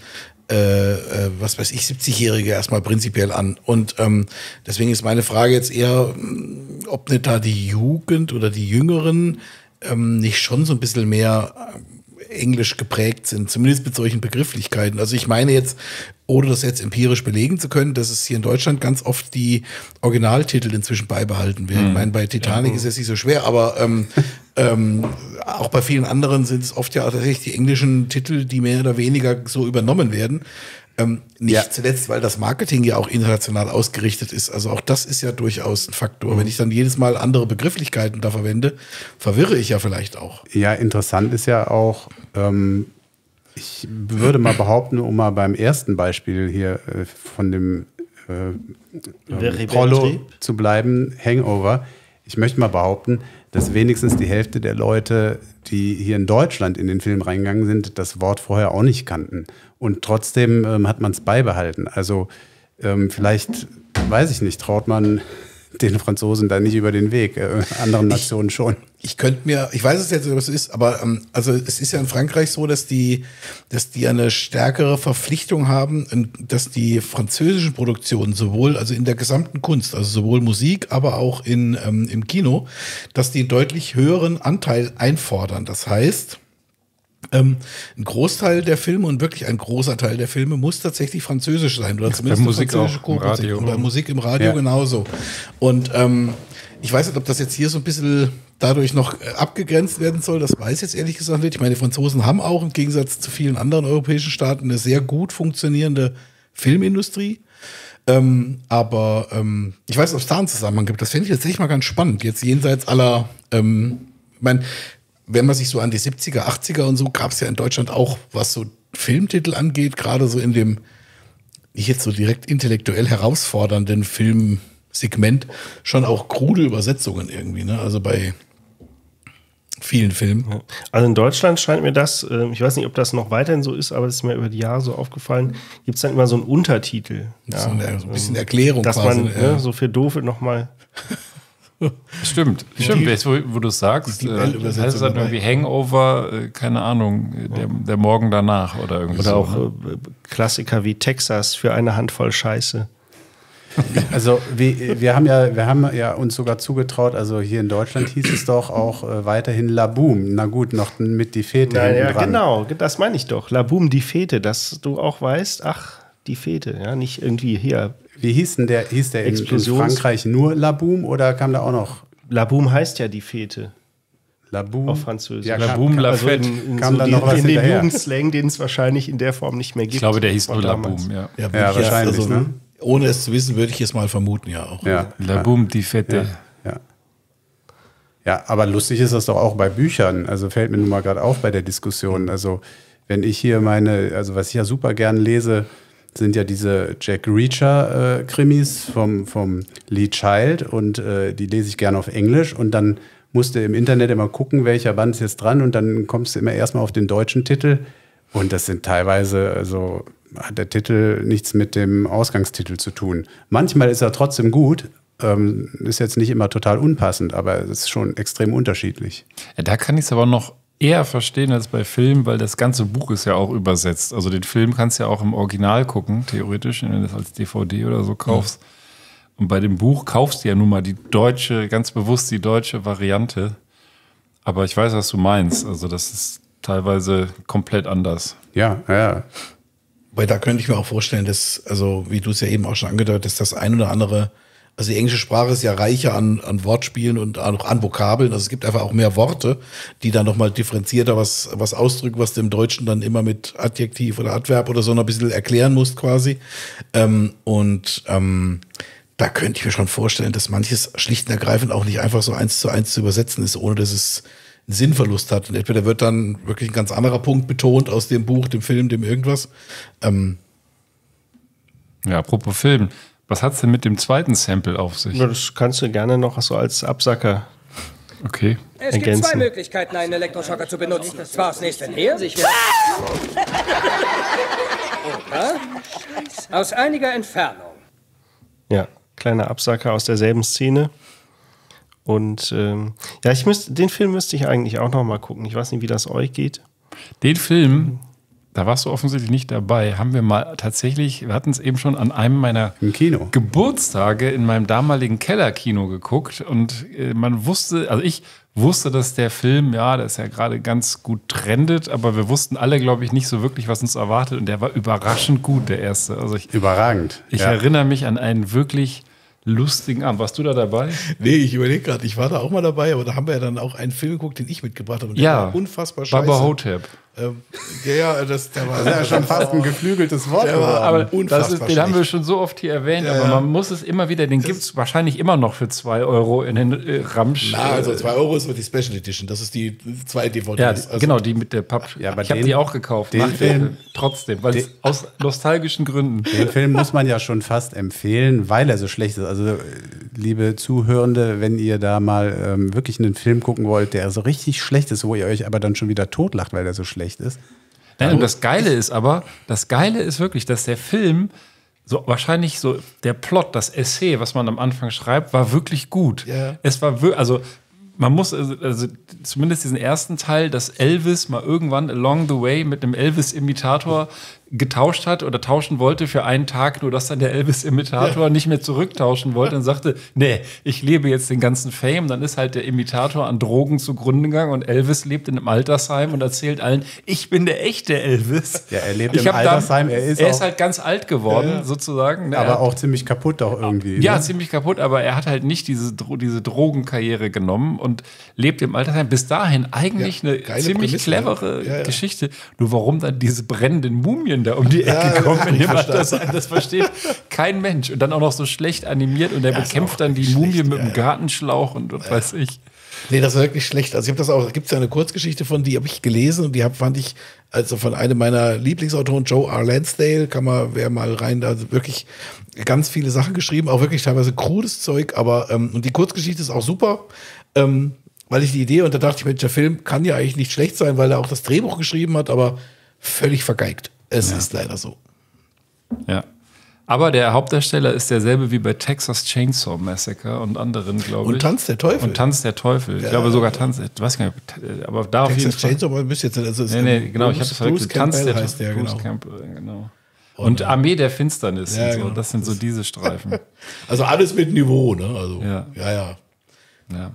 äh, äh, was weiß ich, 70-Jährige erstmal prinzipiell an. Und ähm, deswegen ist meine Frage jetzt eher, mh, ob nicht da die Jugend oder die Jüngeren ähm, nicht schon so ein bisschen mehr äh, englisch geprägt sind, zumindest mit solchen Begrifflichkeiten. Also ich meine jetzt, ohne das jetzt empirisch belegen zu können, dass es hier in Deutschland ganz oft die Originaltitel inzwischen beibehalten werden. Mhm. Ich meine, bei Titanic ist es nicht so schwer, aber ähm, (laughs) ähm, auch bei vielen anderen sind es oft ja tatsächlich die englischen Titel, die mehr oder weniger so übernommen werden. Ähm, nicht zuletzt, weil das Marketing ja auch international ausgerichtet ist. Also auch das ist ja durchaus ein Faktor. Wenn ich dann jedes Mal andere Begrifflichkeiten da verwende, verwirre ich ja vielleicht auch. Ja, interessant ist ja auch, ähm, ich würde mal behaupten, um mal beim ersten Beispiel hier äh, von dem äh, ähm, Prollo trip. zu bleiben, Hangover. Ich möchte mal behaupten, dass wenigstens die Hälfte der Leute, die hier in Deutschland in den Film reingegangen sind, das Wort vorher auch nicht kannten. Und trotzdem ähm, hat man es beibehalten. Also ähm, vielleicht, weiß ich nicht, traut man (laughs) den Franzosen da nicht über den Weg, äh, anderen Nationen schon. Ich könnte mir, ich weiß es jetzt was es ist, aber ähm, also es ist ja in Frankreich so, dass die, dass die eine stärkere Verpflichtung haben, ähm, dass die französischen Produktionen sowohl, also in der gesamten Kunst, also sowohl Musik, aber auch in, ähm, im Kino, dass die einen deutlich höheren Anteil einfordern. Das heißt, ähm, ein Großteil der Filme und wirklich ein großer Teil der Filme muss tatsächlich französisch sein oder zumindest eine Musik französische. Radio. Oder Musik im Radio Ja. genauso. Und ähm, ich weiß nicht, ob das jetzt hier so ein bisschen dadurch noch äh, abgegrenzt werden soll. Das weiß ich jetzt ehrlich gesagt nicht. Ich meine, die Franzosen haben auch im Gegensatz zu vielen anderen europäischen Staaten eine sehr gut funktionierende Filmindustrie. Ähm, aber ähm, ich weiß, ob es da einen Zusammenhang gibt. Das fände ich tatsächlich mal ganz spannend. Jetzt jenseits aller, ähm, ich meine, wenn man sich so an die 70er, 80er und so, gab es ja in Deutschland auch, was so Filmtitel angeht, gerade so in dem nicht jetzt so direkt intellektuell herausfordernden Filmsegment, schon auch krude Übersetzungen irgendwie. Ne? Also bei vielen Filmen. Also in Deutschland scheint mir das, äh, ich weiß nicht, ob das noch weiterhin so ist, aber es ist mir über die Jahre so aufgefallen, gibt es dann immer so einen Untertitel. So eine- so ein bisschen Erklärung Dass quasi, man ja. ne, so für Doofe nochmal. (laughs) (laughs) Stimmt, stimmt. Jetzt, wo, wo du es sagst, äh, heißt es dann irgendwie Hangover, äh, keine Ahnung, äh, der, der Morgen danach oder irgendwie Oder so. auch ne? äh, Klassiker wie Texas für eine Handvoll Scheiße. Also wir, wir haben ja, wir haben ja uns sogar zugetraut, also hier in Deutschland hieß es doch auch äh, weiterhin La Boom. Na gut, noch mit die Fete Nein, ja, dran. genau, das meine ich doch. La Boom, die Fete, dass du auch weißt, ach, die Fete, ja, nicht irgendwie hier. Wie hieß denn der, hieß der in, in Frankreich nur La Boom oder kam da auch noch La Boom heißt ja die Fete. La Boom? Auf Französisch. Ja, La Boom, La also Fête. in, in Kam so dann die, noch was in den hinterher? Jugendslang, den es wahrscheinlich in der Form nicht mehr gibt. Ich glaube, der hieß nur La damals. Boom, ja. Ja, Ja, wahrscheinlich, also, ne? Ohne es zu wissen, würde ich es mal vermuten, ja auch. Ja. La Boom, die Fette. Ja, ja. ja, aber lustig ist das doch auch bei Büchern. Also fällt mir nun mal gerade auf bei der Diskussion. Also wenn ich hier meine, also was ich ja super gern lese, sind ja diese Jack Reacher-Krimis vom, vom Lee Child und äh, die lese ich gerne auf Englisch und dann musst du im Internet immer gucken, welcher Band ist jetzt dran und dann kommst du immer erstmal auf den deutschen Titel und das sind teilweise, also hat der Titel nichts mit dem Ausgangstitel zu tun. Manchmal ist er trotzdem gut, ähm, ist jetzt nicht immer total unpassend, aber es ist schon extrem unterschiedlich. Ja, da kann ich es aber noch eher verstehen als bei Filmen, weil das ganze Buch ist ja auch übersetzt. Also den Film kannst du ja auch im Original gucken, theoretisch, wenn du das als DVD oder so kaufst. Und bei dem Buch kaufst du ja nun mal die deutsche, ganz bewusst die deutsche Variante. Aber ich weiß, was du meinst. Also das ist teilweise komplett anders. Ja, ja. Weil da könnte ich mir auch vorstellen, dass, also wie du es ja eben auch schon angedeutet hast, das ein oder andere, also die englische Sprache ist ja reicher an, an Wortspielen und auch an Vokabeln. Also es gibt einfach auch mehr Worte, die dann nochmal differenzierter was, was ausdrücken, was du im Deutschen dann immer mit Adjektiv oder Adverb oder so noch ein bisschen erklären musst quasi. Ähm, und ähm, da könnte ich mir schon vorstellen, dass manches schlicht und ergreifend auch nicht einfach so eins zu eins zu übersetzen ist, ohne dass es einen Sinnverlust hat. Und entweder wird dann wirklich ein ganz anderer Punkt betont aus dem Buch, dem Film, dem irgendwas. Ähm, Ja, apropos Film. Was hat's denn mit dem zweiten Sample auf sich? Das kannst du gerne noch so als Absacker Okay. Es gibt zwei ergänzen. Möglichkeiten, einen Elektroschocker zu benutzen. Zwar aus nächster Nähe, oder aus einiger Entfernung. Ja, kleiner Absacker aus derselben Szene. Und ähm, ja, ich müsste, den Film müsste ich eigentlich auch noch mal gucken. Ich weiß nicht, wie das euch geht. Den Film, da warst du offensichtlich nicht dabei, haben wir mal tatsächlich, wir hatten es eben schon an einem meiner Kino. Geburtstage in meinem damaligen Kellerkino geguckt und äh, man wusste, also ich wusste, dass der Film, ja, der ist ja gerade ganz gut trendet, aber wir wussten alle, glaube ich, nicht so wirklich, was uns erwartet und der war überraschend gut, der erste. Also ich, Überragend. ich ja. erinnere mich an einen wirklich lustigen Abend. Warst du da dabei? Nee, ich überlege gerade, ich war da auch mal dabei, aber da haben wir ja dann auch einen Film geguckt, den ich mitgebracht habe. Und der Ja. war unfassbar scheiße. Baba Hotep. Ähm, ja, ja, das, der war, Das ist ja schon fast ein geflügeltes Wort. Der war. Aber das unfassbar ist, den haben wir schon so oft hier erwähnt, Ja, aber man muss es immer wieder, den gibt es wahrscheinlich immer noch für 2 Euro in den äh, Ramsch. Na, also äh, 2 Euro ist die Special Edition. Das ist die zwei DVDs. Ja, also, genau, die mit der Papp. Ja, aber ich habe den- die auch gekauft. den Film- trotzdem, weil es aus nostalgischen Gründen. Den Film muss man ja schon fast empfehlen, weil er so schlecht ist. Also, äh, liebe Zuhörende, wenn ihr da mal ähm, wirklich einen Film gucken wollt, der so richtig schlecht ist, wo ihr euch aber dann schon wieder totlacht, weil der so schlecht ist. Nein, und das Geile ist aber, das Geile ist wirklich, dass der Film so wahrscheinlich so der Plot, das Essay, was man am Anfang schreibt, war wirklich gut. Ja. Es war wirklich, also man muss also, also zumindest diesen ersten Teil, dass Elvis mal irgendwann along the way mit einem Elvis-Imitator getauscht hat oder tauschen wollte für einen Tag, nur dass dann der Elvis-Imitator nicht mehr zurücktauschen wollte und sagte, nee, ich lebe jetzt den ganzen Fame. Dann ist halt der Imitator an Drogen zugrunde gegangen und Elvis lebt in einem Altersheim und erzählt allen, ich bin der echte Elvis. Ja, er lebt Ich im Altersheim, er ist er ist halt ganz alt geworden, Ja, ja. sozusagen. ne? Aber Er- auch ziemlich kaputt auch irgendwie. ja, ne? ziemlich kaputt, aber er hat halt nicht diese, Dro diese Drogenkarriere genommen und lebt im Altersheim. Bis dahin eigentlich Ja, eine ziemlich Prämisse, clevere ja. Ja, ja. Geschichte. Nur warum dann diese brennenden Mumien Film da um die Ecke Ja, kommt, ich dem verstanden. das, versteht kein Mensch. Und dann auch noch so schlecht animiert und der Ja, bekämpft dann die wirklich Mumie schlecht, mit ja, dem. Gartenschlauch und was weiß ich. Nee, das war wirklich schlecht. Also ich habe das auch, da gibt es ja eine Kurzgeschichte von, die habe ich gelesen und die hab, fand ich, also von einem meiner Lieblingsautoren, Joe R. Lansdale, kann man, wer mal rein, also wirklich ganz viele Sachen geschrieben, auch wirklich teilweise krudes Zeug, aber, ähm, und die Kurzgeschichte ist auch super, ähm, weil ich die Idee, und da dachte ich, Mensch, der Film kann ja eigentlich nicht schlecht sein, weil er auch das Drehbuch geschrieben hat, aber völlig vergeigt. Es ist leider so. Ja. Aber der Hauptdarsteller ist derselbe wie bei Texas Chainsaw Massacre und anderen, glaube ich. Und Tanz der Teufel. Und Tanz der Teufel. Ich Ja. glaube sogar Tanz, ich weiß gar nicht, aber da auf jeden Texas Fall. Chainsaw, aber bist jetzt, also Nee, nee, genau, ich habe das Bruce verwechselt. Tanz der heißt der, Bruce genau. Campbell, genau. Und Armee der Finsternis. Ja, so. genau. Das sind so diese Streifen. (laughs) Also alles mit Niveau, ne? Also, Ja. ja, ja. ja.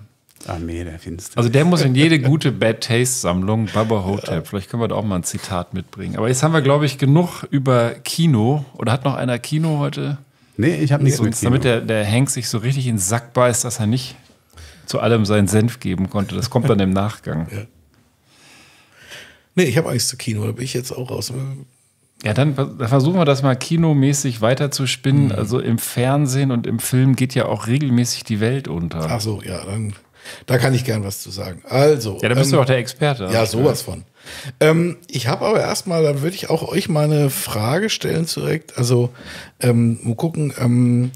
Armee der Finsternis. Also der muss in jede gute Bad Taste Sammlung, Baba Hotep. Vielleicht können wir da auch mal ein Zitat mitbringen. Aber jetzt haben wir, glaube ich, genug über Kino. Oder hat noch einer Kino heute? Nee, ich habe nichts mit Kino. damit der, der Hank sich so richtig in den Sack beißt, dass er nicht zu allem seinen Senf geben konnte. Das kommt dann im Nachgang. (laughs) Ja. Nee, ich habe Angst zu Kino, da bin ich jetzt auch raus. Ja, dann vers- dann versuchen wir das mal kinomäßig weiter zu Mhm. Also im Fernsehen und im Film geht ja auch regelmäßig die Welt unter. Ach so, ja, dann da kann ich gern was zu sagen. Also. Ja, da bist du auch der Experte. Ja, ich sowas von. Ähm, ich habe aber erstmal, dann würde ich auch euch mal eine Frage stellen direkt. Also, ähm, mal gucken, ähm,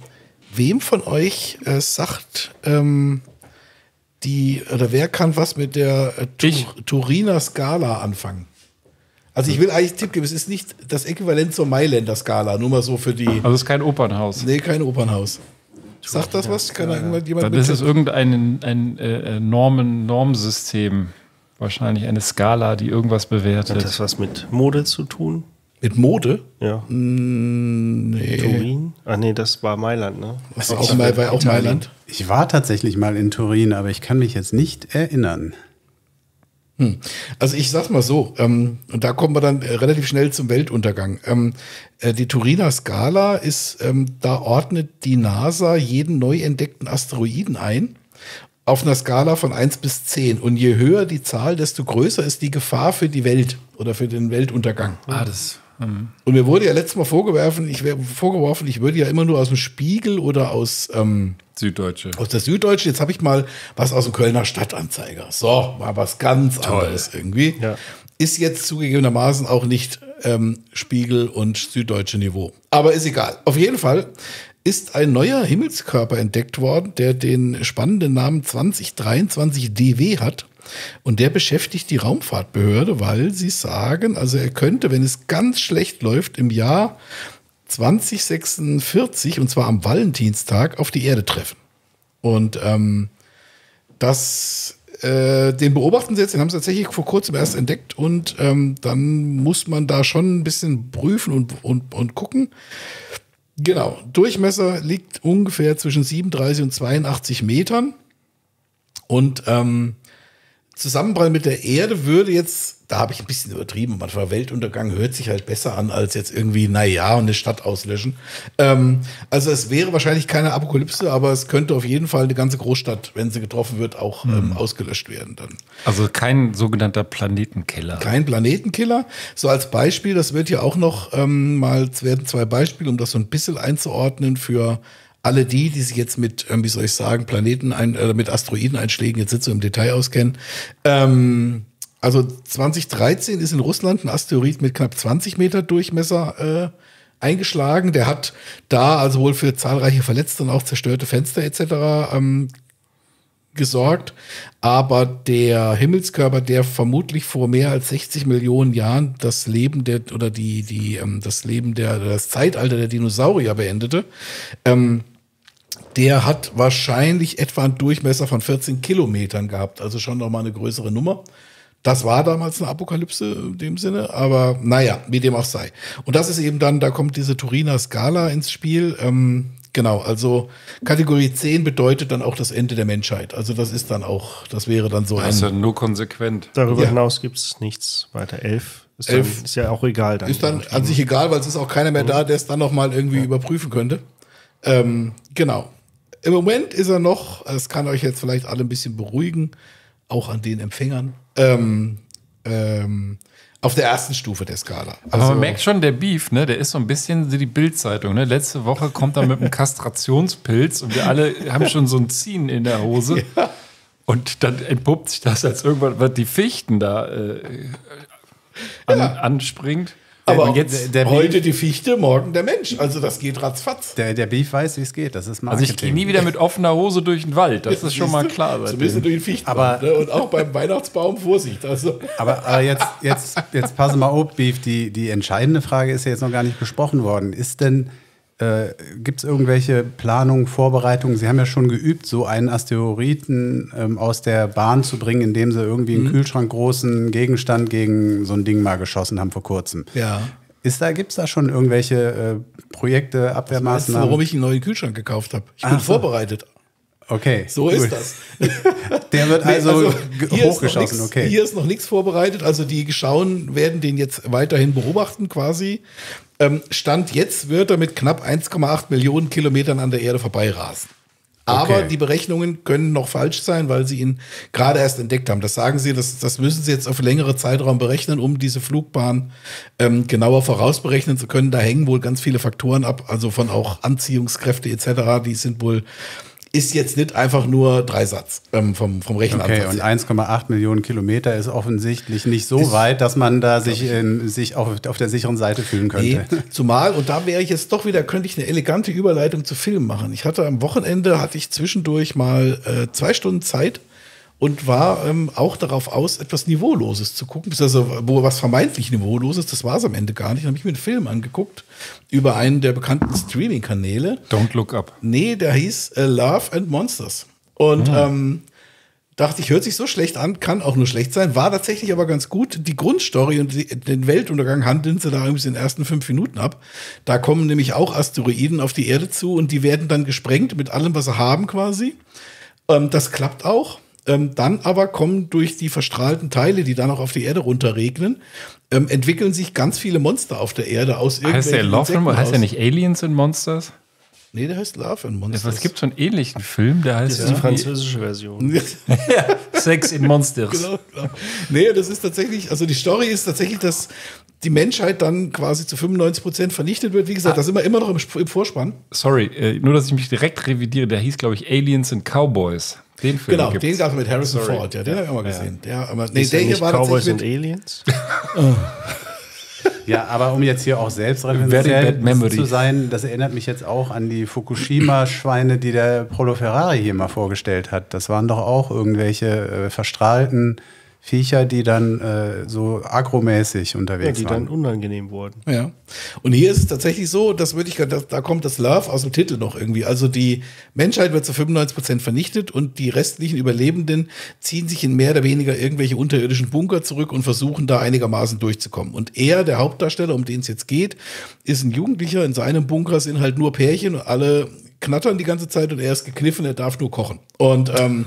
wem von euch äh, sagt ähm, die, oder wer kann was mit der äh, Tur Turiner Skala anfangen? Also ich will eigentlich einen Tipp geben, es ist nicht das Äquivalent zur Mailänder Skala, nur mal so für die. Also es ist kein Opernhaus. Nee, kein Opernhaus. Sagt das was? Kann da irgendjemand Dann ist es irgendein ein, äh, Normen, Normsystem. Wahrscheinlich eine Skala, die irgendwas bewertet. Hat das was mit Mode zu tun? Mit Mode? Ja. nee. Turin? Ah, nee, das war Mailand, ne? Was auch, mal, war auch. Mailand? Ich war tatsächlich mal in Turin, aber ich kann mich jetzt nicht erinnern. Hm. Also ich sag's mal so, ähm, und da kommen wir dann äh, relativ schnell zum Weltuntergang. Ähm, äh, die Turiner Skala ist, ähm, da ordnet die NASA jeden neu entdeckten Asteroiden ein auf einer Skala von 1 bis 10. Und je höher die Zahl, desto größer ist die Gefahr für die Welt oder für den Weltuntergang. Ah, das. Und mir wurde ja letztes Mal vorgeworfen, ich wäre vorgeworfen, ich würde ja immer nur aus dem Spiegel oder aus ähm, Süddeutsche. aus der Süddeutschen. Jetzt habe ich mal was aus dem Kölner Stadtanzeiger. So, mal was ganz anderes irgendwie. Ist jetzt zugegebenermaßen auch nicht ähm, Spiegel und Süddeutsche Niveau. Aber ist egal. Auf jeden Fall ist ein neuer Himmelskörper entdeckt worden, der den spannenden Namen 2023 DW hat. Und der beschäftigt die Raumfahrtbehörde, weil sie sagen, also er könnte, wenn es ganz schlecht läuft, im Jahr 2046, und zwar am Valentinstag, auf die Erde treffen. Und ähm, das, äh, den beobachten sie jetzt, den haben sie tatsächlich vor kurzem erst entdeckt und ähm, dann muss man da schon ein bisschen prüfen und, und, und gucken. Genau, Durchmesser liegt ungefähr zwischen 37 und 82 Metern. Und ähm, Zusammenprall mit der Erde würde jetzt, da habe ich ein bisschen übertrieben, manchmal Weltuntergang hört sich halt besser an, als jetzt irgendwie, naja, und eine Stadt auslöschen. Ähm, also es wäre wahrscheinlich keine Apokalypse, aber es könnte auf jeden Fall eine ganze Großstadt, wenn sie getroffen wird, auch ähm, ausgelöscht werden dann. Also kein sogenannter Planetenkiller. Kein Planetenkiller. So als Beispiel, das wird ja auch noch ähm, mal, es werden zwei Beispiele, um das so ein bisschen einzuordnen für alle die, die sich jetzt mit, ähm, wie soll ich sagen, Planeten, ein, äh, mit Asteroideneinschlägen jetzt nicht so im Detail auskennen. Ähm, also 2013 ist in Russland ein Asteroid mit knapp 20 Meter Durchmesser äh, eingeschlagen. Der hat da also wohl für zahlreiche Verletzte und auch zerstörte Fenster etc. Ähm, gesorgt. Aber der Himmelskörper, der vermutlich vor mehr als 60 Millionen Jahren das Leben der oder die, die, ähm, das Leben der, das Zeitalter der Dinosaurier beendete, ähm, der hat wahrscheinlich etwa einen Durchmesser von 14 Kilometern gehabt, also schon nochmal eine größere Nummer. Das war damals eine Apokalypse in dem Sinne, aber naja, wie dem auch sei. Und das ist eben dann, da kommt diese Turiner Skala ins Spiel. Ähm, genau, also Kategorie 10 bedeutet dann auch das Ende der Menschheit. Also das ist dann auch, das wäre dann so Das ist ja ein. nur konsequent. Darüber Ja. hinaus gibt es nichts weiter. Elf ist, Elf. Dann, ist ja auch egal dann. Ist dann an sich egal, weil es ist auch keiner mehr da, der es dann nochmal irgendwie überprüfen könnte. Ähm, genau. Im Moment ist er noch, es kann euch jetzt vielleicht alle ein bisschen beruhigen, auch an den Empfängern, ähm, ähm, Auf der ersten Stufe der Skala. Aber man merkt schon, der Beef, ne, der ist so ein bisschen wie die Bildzeitung. Ne? Letzte Woche kommt er mit einem (laughs) Kastrationspilz und wir alle haben schon so ein Ziehen in der Hose. (laughs) Und dann entpuppt sich das als irgendwann, was die Fichten da äh, an, anspringt. Aber Und jetzt, der heute die Fichte, morgen der Mensch. Also das geht ratzfatz. Der, der Beef weiß, wie es geht. Das ist also Marketing. ich gehe nie wieder mit offener Hose durch den Wald. Das ist schon mal klar. So ein bisschen durch den Fichtenwald. Aber- ne? Und auch beim Weihnachtsbaum Vorsicht. Also. Aber, aber jetzt, jetzt, jetzt passen wir auf, Beef. Die, die entscheidende Frage ist ja jetzt noch gar nicht besprochen worden. Ist denn, äh, gibt es irgendwelche Planungen, Vorbereitungen? Sie haben ja schon geübt, so einen Asteroiden ähm, aus der Bahn zu bringen, indem sie irgendwie einen Mhm. Kühlschrank großen Gegenstand gegen so ein Ding mal geschossen haben vor kurzem. Ja. Ist da, gibt es da schon irgendwelche äh, Projekte, Weißt du, Abwehrmaßnahmen? warum ich einen neuen Kühlschrank gekauft habe? Ich bin Ach vorbereitet. Okay. So cool. ist das. (laughs) Der wird Nee, also, hier ist noch hochgeschossen, nix- okay. Hier ist noch nichts vorbereitet. Also die Schauen werden den jetzt weiterhin beobachten quasi. Ähm, Stand jetzt wird er mit knapp 1,8 Millionen Kilometern an der Erde vorbeirasen. Aber Okay. die Berechnungen können noch falsch sein, weil sie ihn gerade erst entdeckt haben. Das sagen sie, das, das müssen sie jetzt auf längere Zeitraum berechnen, um diese Flugbahn ähm, genauer vorausberechnen zu können. Da hängen wohl ganz viele Faktoren ab, also von auch Anziehungskräfte etc. Die sind wohl, ist jetzt nicht einfach nur Dreisatz ähm, vom, vom Rechenansatz. Okay, und her. 1,8 Millionen Kilometer ist offensichtlich nicht so weit, dass man da sich, in, sich auf, auf der sicheren Seite fühlen Nee, könnte. zumal, und da wäre ich jetzt doch wieder, könnte ich eine elegante Überleitung zu Film machen. Ich hatte am Wochenende, hatte ich zwischendurch mal äh, zwei Stunden Zeit und war ähm, auch darauf aus, etwas Niveauloses zu gucken. Also, wo was vermeintlich Niveauloses, das war es am Ende gar nicht. Dann habe ich mir einen Film angeguckt über einen der bekannten Streaming-Kanäle. Don't look up. Nee, der hieß äh, Love and Monsters. Und Ah. ähm, dachte ich, hört sich so schlecht an, kann auch nur schlecht sein, war tatsächlich aber ganz gut. Die Grundstory und die, den Weltuntergang handeln sie da irgendwie in den ersten fünf Minuten ab. Da kommen nämlich auch Asteroiden auf die Erde zu und die werden dann gesprengt mit allem, was sie haben quasi. Ähm, das klappt auch. Ähm, dann aber kommen durch die verstrahlten Teile, die dann auch auf die Erde runterregnen, ähm, entwickeln sich ganz viele Monster auf der Erde aus Heißt der irgendwelchen Love Insekten and, heißt der nicht Aliens and Monsters? Nee, der heißt Love and Monsters. Es gibt so einen ähnlichen Film, der heißt Das ist die französische Version. (laughs) Sex in Monsters. Genau, genau. Nee, das ist tatsächlich, also die Story ist tatsächlich, dass die Menschheit dann quasi zu 95 Prozent vernichtet wird. Wie gesagt, das sind wir immer noch im, im Vorspann. Sorry, äh, nur dass ich mich direkt revidiere. Der hieß, glaube ich, Aliens and Cowboys. Den Film Genau, gibt's. den gab es mit Harrison Sorry. Ford. Ja, den habe ich auch mal Ja. gesehen. Der, aber, nee, Ist der ja hier war Cowboys mit, Aliens? (laughs) Ja, aber um jetzt hier auch memory. zu sein, das erinnert mich jetzt auch an die Fukushima-Schweine, die der Prolo Ferrari hier mal vorgestellt hat. Das waren doch auch irgendwelche äh, verstrahlten Viecher, die dann äh, so agromäßig Ja, unterwegs die waren. dann unangenehm wurden. Ja. Und hier ist es tatsächlich so, das würde ich, da, da kommt das Love aus dem Titel noch irgendwie. Also die Menschheit wird zu 95 Prozent vernichtet und die restlichen Überlebenden ziehen sich in mehr oder weniger irgendwelche unterirdischen Bunker zurück und versuchen da einigermaßen durchzukommen. Und er, der Hauptdarsteller, um den es jetzt geht, ist ein Jugendlicher. In seinem Bunker sind halt nur Pärchen und alle knattern die ganze Zeit und er ist gekniffen, er darf nur kochen. Und ähm,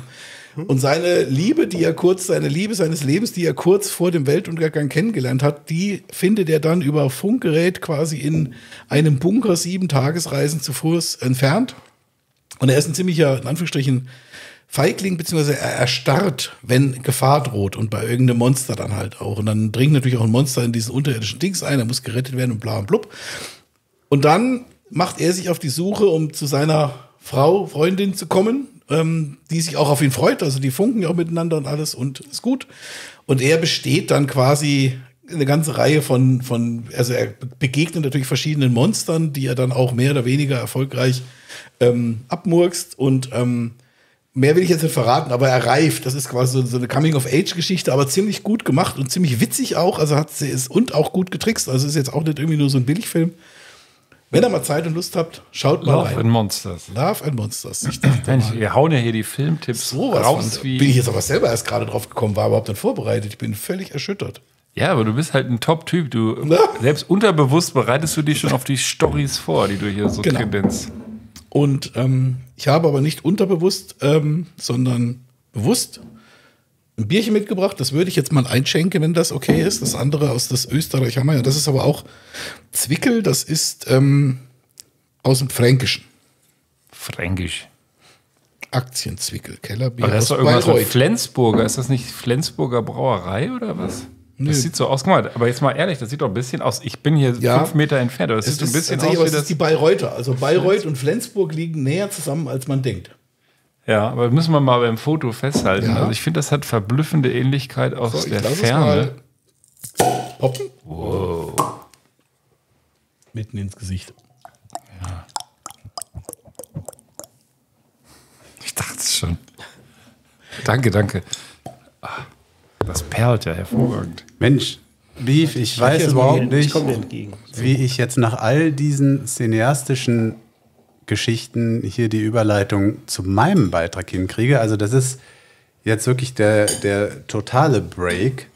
und seine Liebe, die er kurz, seine Liebe seines Lebens, die er kurz vor dem Weltuntergang kennengelernt hat, die findet er dann über Funkgerät quasi in einem Bunker sieben Tagesreisen zu Fuß entfernt. Und er ist ein ziemlicher, in Anführungsstrichen, Feigling, beziehungsweise er erstarrt, wenn Gefahr droht und bei irgendeinem Monster dann halt auch. Und dann dringt natürlich auch ein Monster in diesen unterirdischen Dings ein, er muss gerettet werden und bla und blub. Und dann macht er sich auf die Suche, um zu seiner Frau, Freundin zu kommen, ähm, die sich auch auf ihn freut. Also die funken ja auch miteinander und alles und ist gut. Und er besteht dann quasi eine ganze Reihe von, von, also er begegnet natürlich verschiedenen Monstern, die er dann auch mehr oder weniger erfolgreich ähm, abmurkst und ähm, Mehr will ich jetzt nicht verraten, aber er reift. Das ist quasi so, so eine Coming-of-Age-Geschichte, aber ziemlich gut gemacht und ziemlich witzig auch. Also hat sie es und auch gut getrickst. Also ist jetzt auch nicht irgendwie nur so ein Billigfilm. Wenn ihr mal Zeit und Lust habt, schaut mal Love rein. and Monsters. Love and Monsters. Ich dachte, Mensch, wir hauen ja hier die Filmtipps sowas raus von, wie. bin ich jetzt aber selber erst gerade drauf gekommen, war überhaupt nicht vorbereitet. Ich bin völlig erschüttert. Ja, aber du bist halt ein Top-Typ. Du (laughs) selbst unterbewusst bereitest du dich schon auf die Stories vor, die du hier so Genau. kredenzt. Und ähm, ich habe aber nicht unterbewusst, ähm, sondern bewusst ein Bierchen mitgebracht. Das würde ich jetzt mal einschenken, wenn das okay ist. Das andere aus das Österreich haben wir ja. Das ist aber auch Zwickel. Das ist ähm, aus dem Fränkischen. Fränkisch. Aktienzwickel, Kellerbier Aber das ist doch irgendwas mit Bayreuth. Flensburger. Ist das nicht Flensburger Brauerei oder was? Nö. Das sieht so aus, guck mal, aber jetzt mal ehrlich, das sieht doch ein bisschen aus. Ich bin hier Ja. fünf Meter entfernt, aber es Es sieht so ein ist bisschen aus aber wie es ist das. die Bayreuther. Also Bayreuth und Flensburg liegen näher zusammen, als man denkt. Ja, aber müssen wir mal beim Foto festhalten. Ja. Also ich finde, das hat verblüffende Ähnlichkeit aus So, ich der Ferne. mal poppen. Wow. Mitten ins Gesicht. Ich dachte es schon. Danke, danke. Ah, Das perlt ja hervorragend. Mensch, Beef, ich weiß jetzt überhaupt. Ich nicht, wie ich jetzt nach all diesen cineastischen Geschichten hier die Überleitung zu meinem Beitrag hinkriege. Also das ist jetzt wirklich der, der totale Break.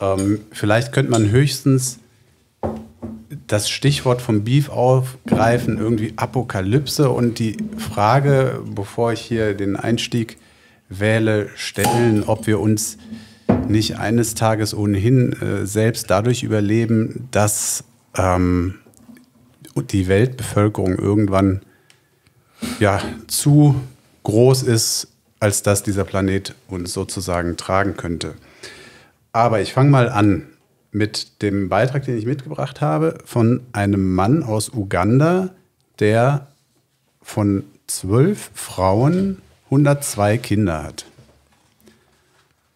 Ähm, vielleicht könnte man höchstens das Stichwort vom Beef aufgreifen, irgendwie Apokalypse und die Frage, bevor ich hier den Einstieg wähle, stellen, ob wir uns nicht eines Tages ohnehin äh, selbst dadurch überleben, dass ähm, die Weltbevölkerung irgendwann ja, zu groß ist, als dass dieser Planet uns sozusagen tragen könnte. Aber ich fange mal an mit dem Beitrag, den ich mitgebracht habe, von einem Mann aus Uganda, der von zwölf Frauen 102 Kinder hat.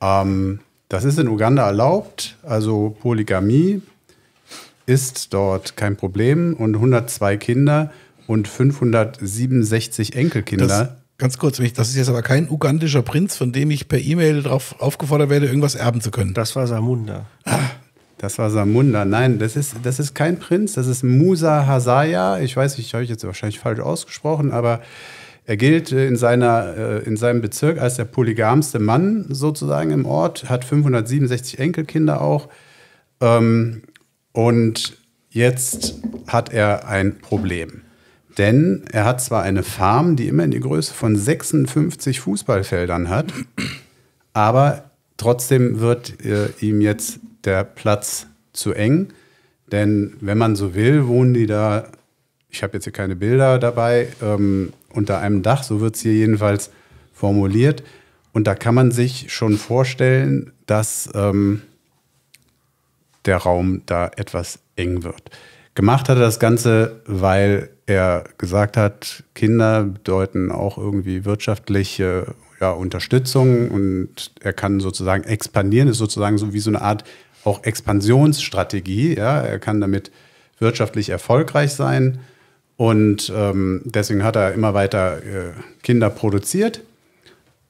Ähm, das ist in Uganda erlaubt, also Polygamie ist dort kein Problem und 102 Kinder und 567 Enkelkinder. Das, ganz kurz, ich- das ist jetzt aber kein ugandischer Prinz, von dem ich per E-Mail darauf aufgefordert werde, irgendwas erben zu können. Das war Samunda. Das war Samunda. Nein, das ist, das ist kein Prinz, das ist Musa Hasaya. Ich weiß nicht, habe ich jetzt wahrscheinlich falsch ausgesprochen, aber er gilt äh, in, seiner, äh, in seinem Bezirk als der polygamste Mann sozusagen im Ort, hat 567 Enkelkinder auch. Ähm, und jetzt hat er ein Problem. Denn er hat zwar eine Farm, die immer in die Größe von 56 Fußballfeldern hat, aber trotzdem wird äh, ihm jetzt der Platz zu eng. Denn wenn man so will, wohnen die da, ich habe jetzt hier keine Bilder dabei, ähm, unter einem Dach, so wird es hier jedenfalls formuliert. Und da kann man sich schon vorstellen, dass ähm, der Raum da etwas eng wird. Gemacht hat er das Ganze, weil er gesagt hat, Kinder bedeuten auch irgendwie wirtschaftliche ja, Unterstützung und er kann sozusagen expandieren, ist sozusagen so wie so eine Art auch Expansionsstrategie. Ja? Er kann damit wirtschaftlich erfolgreich sein und ähm, deswegen hat er immer weiter äh, Kinder produziert.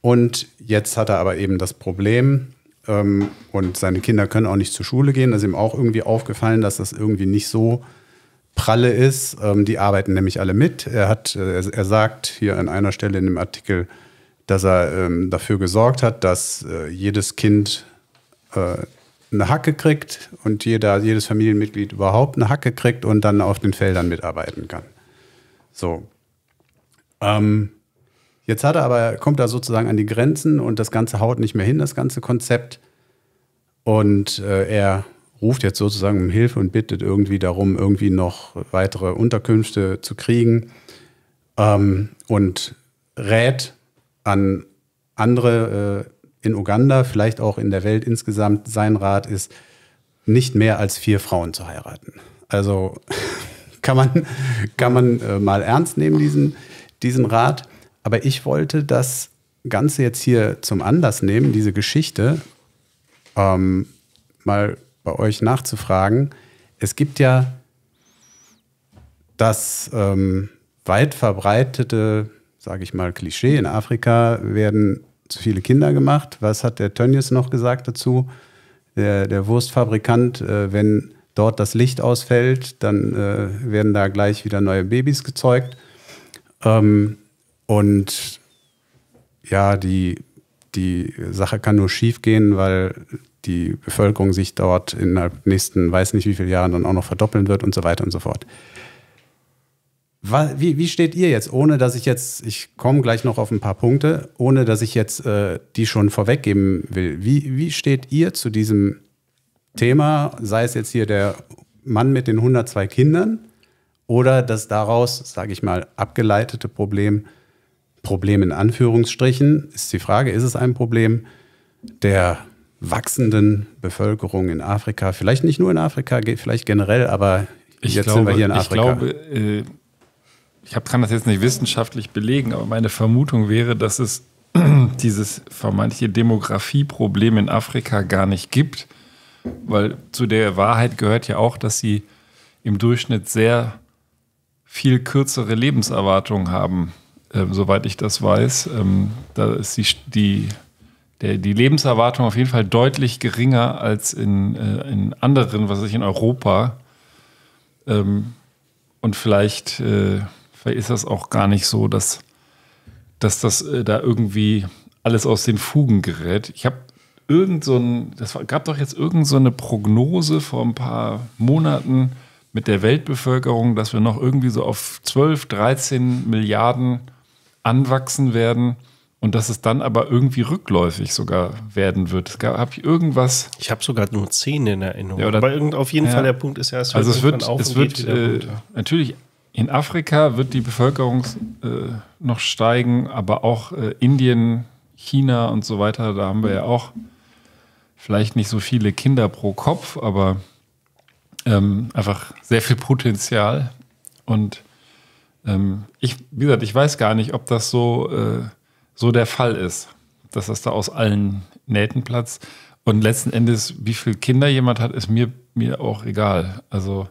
Und jetzt hat er aber eben das Problem, ähm, und seine Kinder können auch nicht zur Schule gehen. Das ist ihm auch irgendwie aufgefallen, dass das irgendwie nicht so pralle ist. Ähm, die arbeiten nämlich alle mit. Er, hat, äh, er, sagt hier an einer Stelle in dem Artikel, dass er ähm, dafür gesorgt hat, dass äh, jedes Kind äh, eine Hacke kriegt und jeder, jedes Familienmitglied überhaupt eine Hacke kriegt und dann auf den Feldern mitarbeiten kann. So. Ähm, Jetzt hat er aber, kommt er sozusagen an die Grenzen und das Ganze haut nicht mehr hin, das ganze Konzept. Und äh, er ruft jetzt sozusagen um Hilfe und bittet irgendwie darum, irgendwie noch weitere Unterkünfte zu kriegen ähm, und rät an andere äh, in Uganda, vielleicht auch in der Welt insgesamt, sein Rat ist, nicht mehr als vier Frauen zu heiraten. Also (laughs) kann man, kann man äh, mal ernst nehmen, diesen, diesen Rat. Aber ich wollte das Ganze jetzt hier zum Anlass nehmen, diese Geschichte, ähm, mal bei euch nachzufragen. Es gibt ja das ähm, weit verbreitete, sage ich mal, Klischee. In Afrika werden zu viele Kinder gemacht. Was hat der Tönnies noch gesagt dazu? Der, der Wurstfabrikant, äh, wenn dort das Licht ausfällt, dann äh, werden da gleich wieder neue Babys gezeugt. Ähm, und ja, die, die Sache kann nur schief gehen, weil die Bevölkerung sich dort innerhalb nächsten, weiß nicht wie viele Jahren dann auch noch verdoppeln wird und so weiter und so fort. Wie, wie steht ihr jetzt, ohne dass ich jetzt, ich komme gleich noch auf ein paar Punkte, ohne dass ich jetzt äh, die schon vorweggeben will. Wie, wie steht ihr zu diesem Thema, sei es jetzt hier der Mann mit den 102 Kindern oder das daraus, sage ich mal, abgeleitete Problem, Problem in Anführungsstrichen, ist die Frage, ist es ein Problem der wachsenden Bevölkerung in Afrika, vielleicht nicht nur in Afrika, vielleicht generell, aber Ich jetzt glaube, sind wir hier in ich Afrika. glaube, äh, ich hab, kann das jetzt nicht wissenschaftlich belegen, aber meine Vermutung wäre, dass es (clears throat) dieses vermeintliche Demografieproblem in Afrika gar nicht gibt, weil zu der Wahrheit gehört ja auch, dass sie im Durchschnitt sehr viel kürzere Lebenserwartung haben, ähm, soweit ich das weiß. Ähm, da ist die, die, der, die Lebenserwartung auf jeden Fall deutlich geringer als in, äh, in anderen, was weiß ich, in Europa. Ähm, und vielleicht, äh, vielleicht ist das auch gar nicht so, dass, dass das äh, da irgendwie alles aus den Fugen gerät. Ich habe irgend so ein, das gab doch jetzt irgend so eine Prognose vor ein paar Monaten mit der Weltbevölkerung, dass wir noch irgendwie so auf 12, 13 Milliarden anwachsen werden und dass es dann aber irgendwie rückläufig sogar werden wird. Es gab hab ich irgendwas. Ich habe sogar nur 10 in Erinnerung. Ja, oder- Aber auf jeden Ja. Fall der Punkt ist ja, es also es wird, es wird äh, natürlich in Afrika wird die Bevölkerung äh, noch steigen, aber auch äh, Indien, China und so weiter, da haben wir ja auch vielleicht nicht so viele Kinder pro Kopf, aber ähm, einfach sehr viel Potenzial. Und ähm, ich, wie gesagt, ich weiß gar nicht, ob das so, äh, so der Fall ist, dass das da aus allen Nähten platzt. Und letzten Endes, wie viele Kinder jemand hat, ist mir, mir auch egal. Also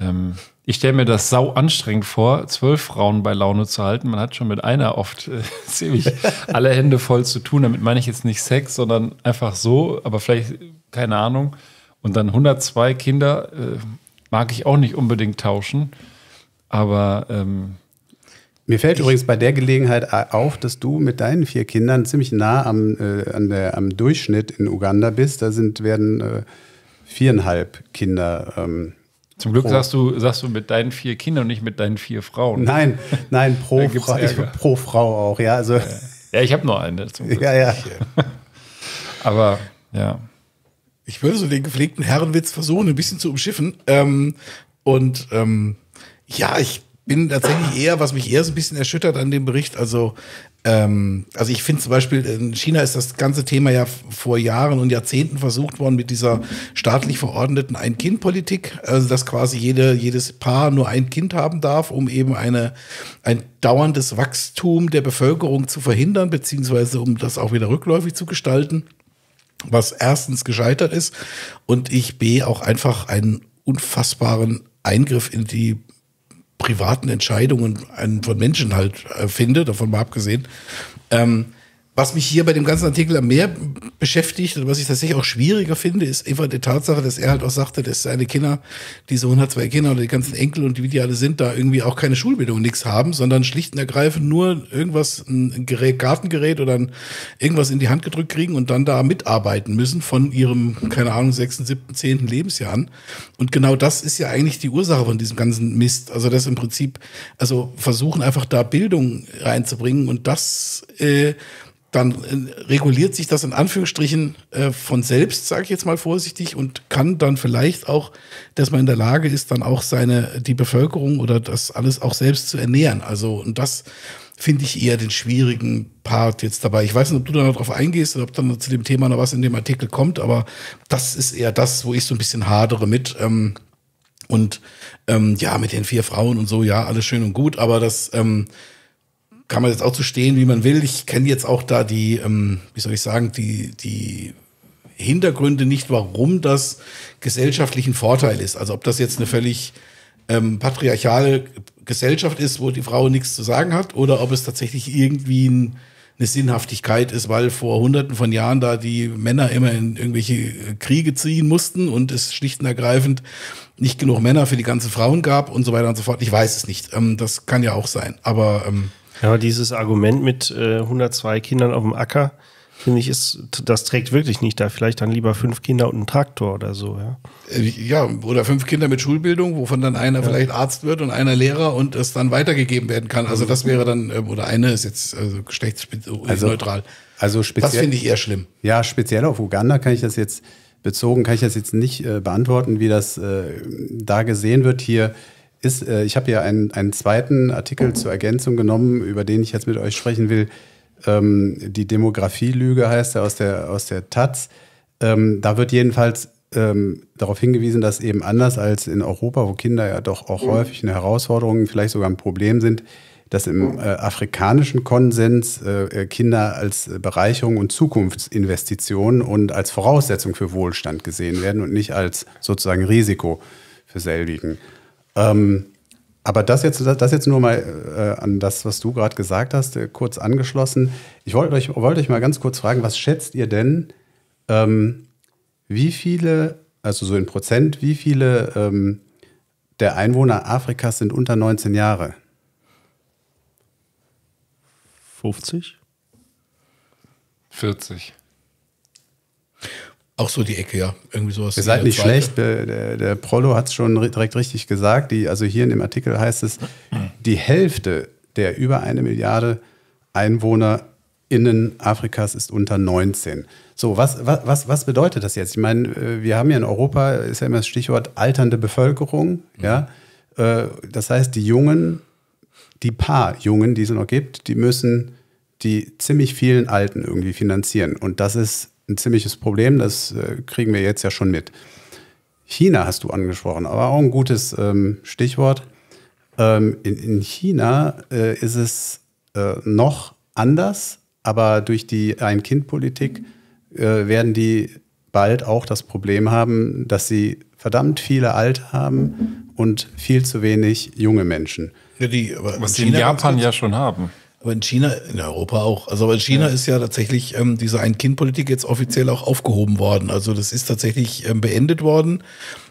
ähm, ich stelle mir das sau anstrengend vor, zwölf Frauen bei Laune zu halten. Man hat schon mit einer oft äh, (laughs) ziemlich alle Hände voll zu tun. Damit meine ich jetzt nicht Sex, sondern einfach so, aber vielleicht, keine Ahnung. Und dann 102 Kinder äh, mag ich auch nicht unbedingt tauschen. Aber ähm, Mir fällt übrigens bei der Gelegenheit auf, dass du mit deinen vier Kindern ziemlich nah am, äh, an der, am Durchschnitt in Uganda bist. Da sind, werden äh, viereinhalb Kinder. Ähm, zum Glück pro- sagst du, sagst du mit deinen vier Kindern und nicht mit deinen vier Frauen. Nein, nein, (laughs) pro, Frau, ich, pro Frau auch, ja. Also, Ja, ich habe nur eine. Zum Glück. ja, ja. (laughs) Aber ja. Ich würde so den gepflegten Herrenwitz versuchen, ein bisschen zu umschiffen. Ähm, und ähm, ja, ich bin tatsächlich eher, was mich eher so ein bisschen erschüttert an dem Bericht. Also, ähm, also ich finde zum Beispiel, in China ist das ganze Thema ja vor Jahren und Jahrzehnten versucht worden mit dieser staatlich verordneten Ein-Kind-Politik, also dass quasi jede, jedes Paar nur ein Kind haben darf, um eben eine, ein dauerndes Wachstum der Bevölkerung zu verhindern, beziehungsweise um das auch wieder rückläufig zu gestalten was erstens gescheitert ist und ich B auch einfach einen unfassbaren Eingriff in die privaten Entscheidungen von Menschen halt äh, finde, davon mal abgesehen. Ähm, was mich hier bei dem ganzen Artikel am mehr beschäftigt und was ich tatsächlich auch schwieriger finde, ist einfach die Tatsache, dass er halt auch sagte, dass seine Kinder, diese 102 Kinder oder die ganzen Enkel und wie die alle sind, da irgendwie auch keine Schulbildung, nichts haben, sondern schlicht und ergreifend nur irgendwas, ein Gerät, Gartengerät oder ein, irgendwas in die Hand gedrückt kriegen und dann da mitarbeiten müssen von ihrem, keine Ahnung, sechsten, siebten, zehnten Lebensjahr an. Und genau das ist ja eigentlich die Ursache von diesem ganzen Mist. Also das im Prinzip, also versuchen einfach da Bildung reinzubringen und das äh, dann äh, reguliert sich das in Anführungsstrichen äh, von selbst, sage ich jetzt mal vorsichtig, und kann dann vielleicht auch, dass man in der Lage ist, dann auch seine, die Bevölkerung oder das alles auch selbst zu ernähren. Also, und das finde ich eher den schwierigen Part jetzt dabei. Ich weiß nicht, ob du da noch drauf eingehst oder ob dann zu dem Thema noch was in dem Artikel kommt, aber das ist eher das, wo ich so ein bisschen hadere mit. Ähm, und ähm, ja, mit den vier Frauen und so, ja, alles schön und gut, aber das ähm, kann man jetzt auch zu stehen, wie man will. Ich kenne jetzt auch da die, ähm, wie soll ich sagen, die, die Hintergründe nicht, warum das gesellschaftlichen Vorteil ist. Also ob das jetzt eine völlig ähm, patriarchale Gesellschaft ist, wo die Frau nichts zu sagen hat, oder ob es tatsächlich irgendwie ein, eine Sinnhaftigkeit ist, weil vor hunderten von Jahren da die Männer immer in irgendwelche äh, Kriege ziehen mussten und es schlicht und ergreifend nicht genug Männer für die ganzen Frauen gab und so weiter und so fort. Ich weiß es nicht. Ähm, das kann ja auch sein. Aber ähm, Ja, dieses Argument mit äh, 102 Kindern auf dem Acker, finde ich, ist, das trägt wirklich nicht da. Vielleicht dann lieber fünf Kinder und einen Traktor oder so, ja. Äh, Ja, oder fünf Kinder mit Schulbildung, wovon dann einer vielleicht Arzt wird und einer Lehrer und es dann weitergegeben werden kann. Also das wäre dann, äh, oder eine ist jetzt also geschlechtsneutral. Also speziell. Das finde ich eher schlimm. Ja, speziell auf Uganda kann ich das jetzt bezogen, kann ich das jetzt nicht äh, beantworten, wie das äh, da gesehen wird. Hier ist, äh, ich habe hier einen, einen zweiten Artikel zur Ergänzung genommen, über den ich jetzt mit euch sprechen will. Ähm, die Demografielüge heißt er aus der, aus der Taz. ähm, da wird jedenfalls ähm, darauf hingewiesen, dass eben anders als in Europa, wo Kinder ja doch auch häufig eine Herausforderung, vielleicht sogar ein Problem sind, dass im äh, afrikanischen Konsens äh, Kinder als Bereicherung und Zukunftsinvestition und als Voraussetzung für Wohlstand gesehen werden und nicht als sozusagen Risiko für selbigen. Ähm, aber das jetzt, das jetzt nur mal äh, an das, was du gerade gesagt hast, äh, kurz angeschlossen. Ich wollte euch, wollte euch mal ganz kurz fragen, was schätzt ihr denn, ähm, wie viele, also so in Prozent, wie viele ähm, der Einwohner Afrikas sind unter 19 Jahre? 50? 40. Auch so die Ecke, ja. Irgendwie sowas. Ihr seid nicht schlecht, der, der, Prollo hat es schon direkt richtig gesagt. Die, also hier in dem Artikel heißt es, die Hälfte der über eine Milliarde EinwohnerInnen Afrikas ist unter 19. So, was, was, was, bedeutet das jetzt? Ich meine, äh, wir haben ja in Europa, ist ja immer das Stichwort alternde Bevölkerung, ja. Äh, Das heißt, die Jungen, die paar Jungen, die es noch gibt, die müssen die ziemlich vielen Alten irgendwie finanzieren. Und das ist ein ziemliches Problem, das äh, kriegen wir jetzt ja schon mit. China hast du angesprochen, aber auch ein gutes ähm, Stichwort. Ähm, in, in China äh, ist es äh, noch anders, aber durch die Ein-Kind-Politik äh, werden die bald auch das Problem haben, dass sie verdammt viele Alte haben und viel zu wenig junge Menschen. Ja, die, Was in sie in Japan ja schon haben. Aber in China, in Europa auch. Also aber in China ist ja tatsächlich ähm, diese Ein-Kind-Politik jetzt offiziell auch aufgehoben worden. Also das ist tatsächlich ähm, beendet worden.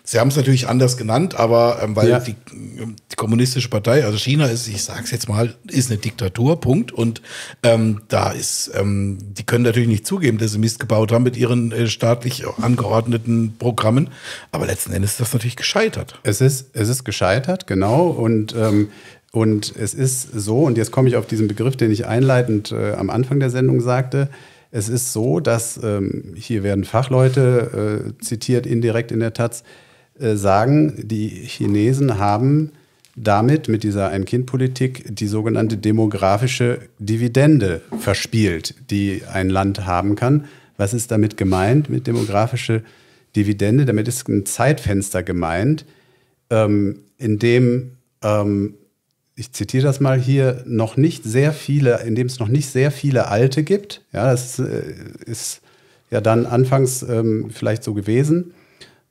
Sie haben es natürlich anders genannt, aber ähm, weil Ja. die, die kommunistische Partei, also China ist, ich sag's jetzt mal, ist eine Diktatur, Punkt. Und ähm, da ist, ähm, die können natürlich nicht zugeben, dass sie Mist gebaut haben mit ihren äh, staatlich angeordneten Programmen. Aber letzten Endes ist das natürlich gescheitert. Es ist, es ist gescheitert, genau. Und, ähm, und es ist so, und jetzt komme ich auf diesen Begriff, den ich einleitend äh, am Anfang der Sendung sagte. Es ist so, dass ähm, hier werden Fachleute äh, zitiert, indirekt in der Taz, äh, sagen, die Chinesen haben damit, mit dieser Ein-Kind-Politik, die sogenannte demografische Dividende verspielt, die ein Land haben kann. Was ist damit gemeint mit demografische Dividende? Damit ist ein Zeitfenster gemeint, ähm, in dem, ähm, ich zitiere das mal hier, noch nicht sehr viele, in dem es noch nicht sehr viele Alte gibt. Ja, das äh, ist ja dann anfangs ähm, vielleicht so gewesen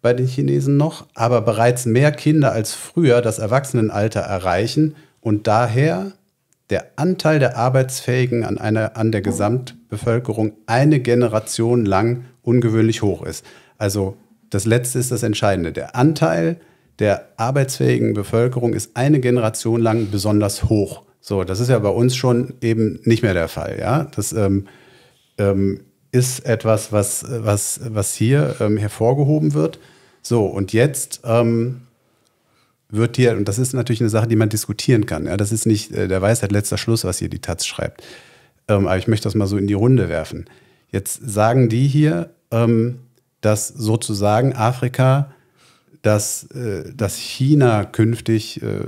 bei den Chinesen noch, aber bereits mehr Kinder als früher das Erwachsenenalter erreichen und daher der Anteil der Arbeitsfähigen an, einer, an der Gesamtbevölkerung eine Generation lang ungewöhnlich hoch ist. Also das Letzte ist das Entscheidende. Der Anteil der arbeitsfähigen Bevölkerung ist eine Generation lang besonders hoch. So, das ist ja bei uns schon eben nicht mehr der Fall. Ja, das ähm, ähm, ist etwas, was, was, was hier ähm, hervorgehoben wird. So, und jetzt ähm, wird hier, und das ist natürlich eine Sache, die man diskutieren kann. Ja, das ist nicht äh, der Weisheit letzter Schluss, was hier die Taz schreibt. Ähm, aber ich möchte das mal so in die Runde werfen. Jetzt sagen die hier, ähm, dass sozusagen Afrika, dass, äh, dass China künftig äh,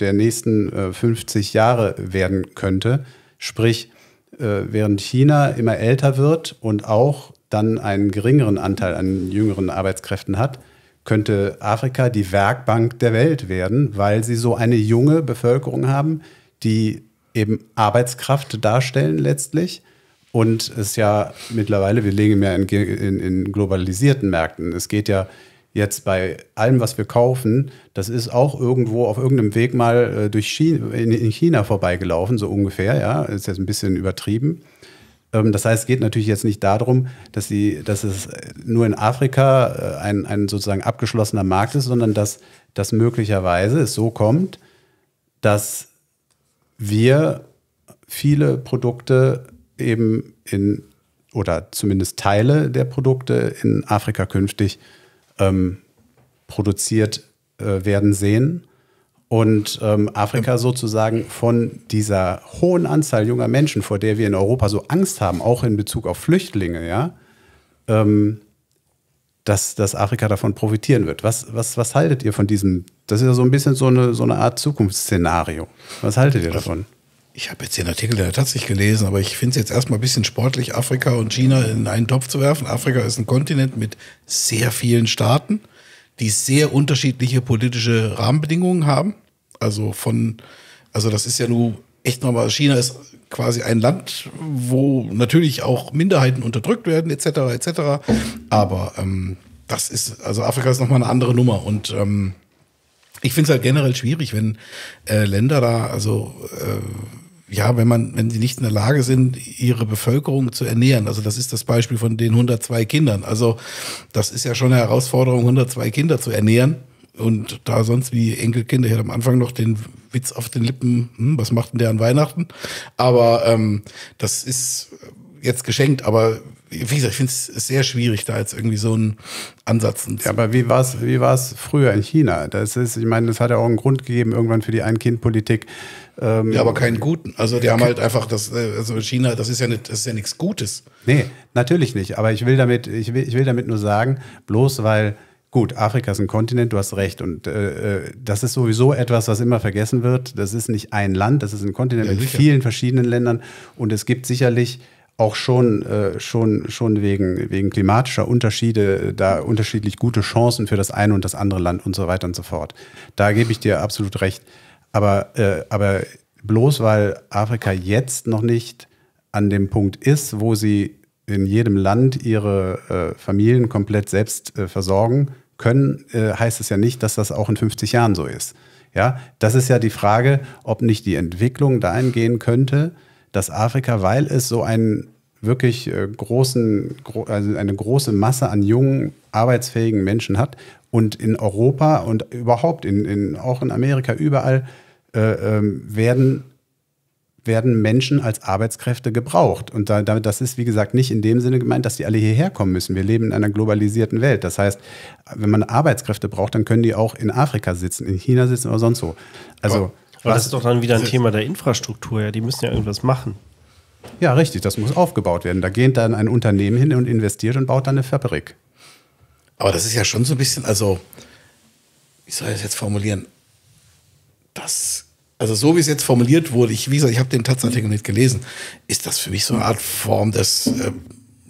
der nächsten äh, 50 Jahre werden könnte. Sprich, äh, während China immer älter wird und auch dann einen geringeren Anteil an jüngeren Arbeitskräften hat, könnte Afrika die Werkbank der Welt werden, weil sie so eine junge Bevölkerung haben, die eben Arbeitskraft darstellen letztlich. Und es ja mittlerweile, wir legen mehr in, in, in globalisierten Märkten. Es geht ja jetzt bei allem, was wir kaufen, das ist auch irgendwo auf irgendeinem Weg mal äh, durch China, in, in China vorbeigelaufen, so ungefähr, ja, ist jetzt ein bisschen übertrieben. Ähm, das heißt, es geht natürlich jetzt nicht darum, dass, sie, dass es nur in Afrika äh, ein, ein sozusagen abgeschlossener Markt ist, sondern dass, dass möglicherweise es so kommt, dass wir viele Produkte eben in, oder zumindest Teile der Produkte in Afrika künftig ähm, produziert äh, werden sehen. Und ähm, Afrika sozusagen von dieser hohen Anzahl junger Menschen, vor der wir in Europa so Angst haben, auch in Bezug auf Flüchtlinge, ja, ähm, dass, dass Afrika davon profitieren wird. Was, was, was haltet ihr von diesem? Das ist ja so ein bisschen so eine, so eine Art Zukunftsszenario. Was haltet ihr davon? Ich habe jetzt den Artikel der tatsächlich gelesen, aber ich finde es jetzt erstmal ein bisschen sportlich, Afrika und China in einen Topf zu werfen. Afrika ist ein Kontinent mit sehr vielen Staaten, die sehr unterschiedliche politische Rahmenbedingungen haben. Also von, also das ist ja nur echt nochmal, China ist quasi ein Land, wo natürlich auch Minderheiten unterdrückt werden, etc., etc. Aber ähm, das ist, also Afrika ist nochmal eine andere Nummer und ähm, ich finde es halt generell schwierig, wenn äh, Länder da, also äh, ja, wenn man, wenn sie nicht in der Lage sind, ihre Bevölkerung zu ernähren. Also das ist das Beispiel von den 102 Kindern. Also das ist ja schon eine Herausforderung, 102 Kinder zu ernähren. Und da sonst wie Enkelkinder, ich hatte am Anfang noch den Witz auf den Lippen, hm, was macht denn der an Weihnachten? Aber ähm, das ist jetzt geschenkt, aber wie gesagt, ich finde es sehr schwierig, da jetzt irgendwie so einen Ansatz. Ja, aber wie war es wie war's früher in China? Das ist, ich meine, das hat ja auch einen Grund gegeben, irgendwann für die Ein-Kind-Politik. Ähm, Ja, aber keinen guten. Also die haben halt einfach das, äh, also China, das ist ja nicht, das ist ja nichts Gutes. Nee, natürlich nicht. Aber ich will damit, ich will, ich will damit nur sagen, bloß weil, gut, Afrika ist ein Kontinent, du hast recht. Und äh, äh, das ist sowieso etwas, was immer vergessen wird. Das ist nicht ein Land, das ist ein Kontinent Ja, mit vielen verschiedenen Ländern. Und es gibt sicherlich auch schon, äh, schon, schon wegen, wegen klimatischer Unterschiede äh, da unterschiedlich gute Chancen für das eine und das andere Land und so weiter und so fort. Da gebe ich dir absolut recht. Aber, äh, aber bloß weil Afrika jetzt noch nicht an dem Punkt ist, wo sie in jedem Land ihre äh, Familien komplett selbst äh, versorgen können, äh, heißt es ja nicht, dass das auch in 50 Jahren so ist. Ja, das ist ja die Frage, ob nicht die Entwicklung dahin gehen könnte, dass Afrika, weil es so einen wirklich äh, großen, gro also eine große Masse an jungen, arbeitsfähigen Menschen hat und in Europa und überhaupt in, in, auch in Amerika überall äh, ähm, werden werden Menschen als Arbeitskräfte gebraucht. Und da, da, das ist, wie gesagt, nicht in dem Sinne gemeint, dass die alle hierher kommen müssen. Wir leben in einer globalisierten Welt. Das heißt, wenn man Arbeitskräfte braucht, dann können die auch in Afrika sitzen, in China sitzen oder sonst wo. Also, Aber das ist doch dann wieder ein Thema der Infrastruktur, ja. Die müssen ja irgendwas machen. Ja, richtig, das muss aufgebaut werden. Da geht dann ein Unternehmen hin und investiert und baut dann eine Fabrik. Aber das ist ja schon so ein bisschen, also, wie soll ich das jetzt formulieren? Also so wie es jetzt formuliert wurde, ich, wie gesagt, ich habe den Taz-Artikel nicht gelesen, ist das für mich so eine Art Form des äh,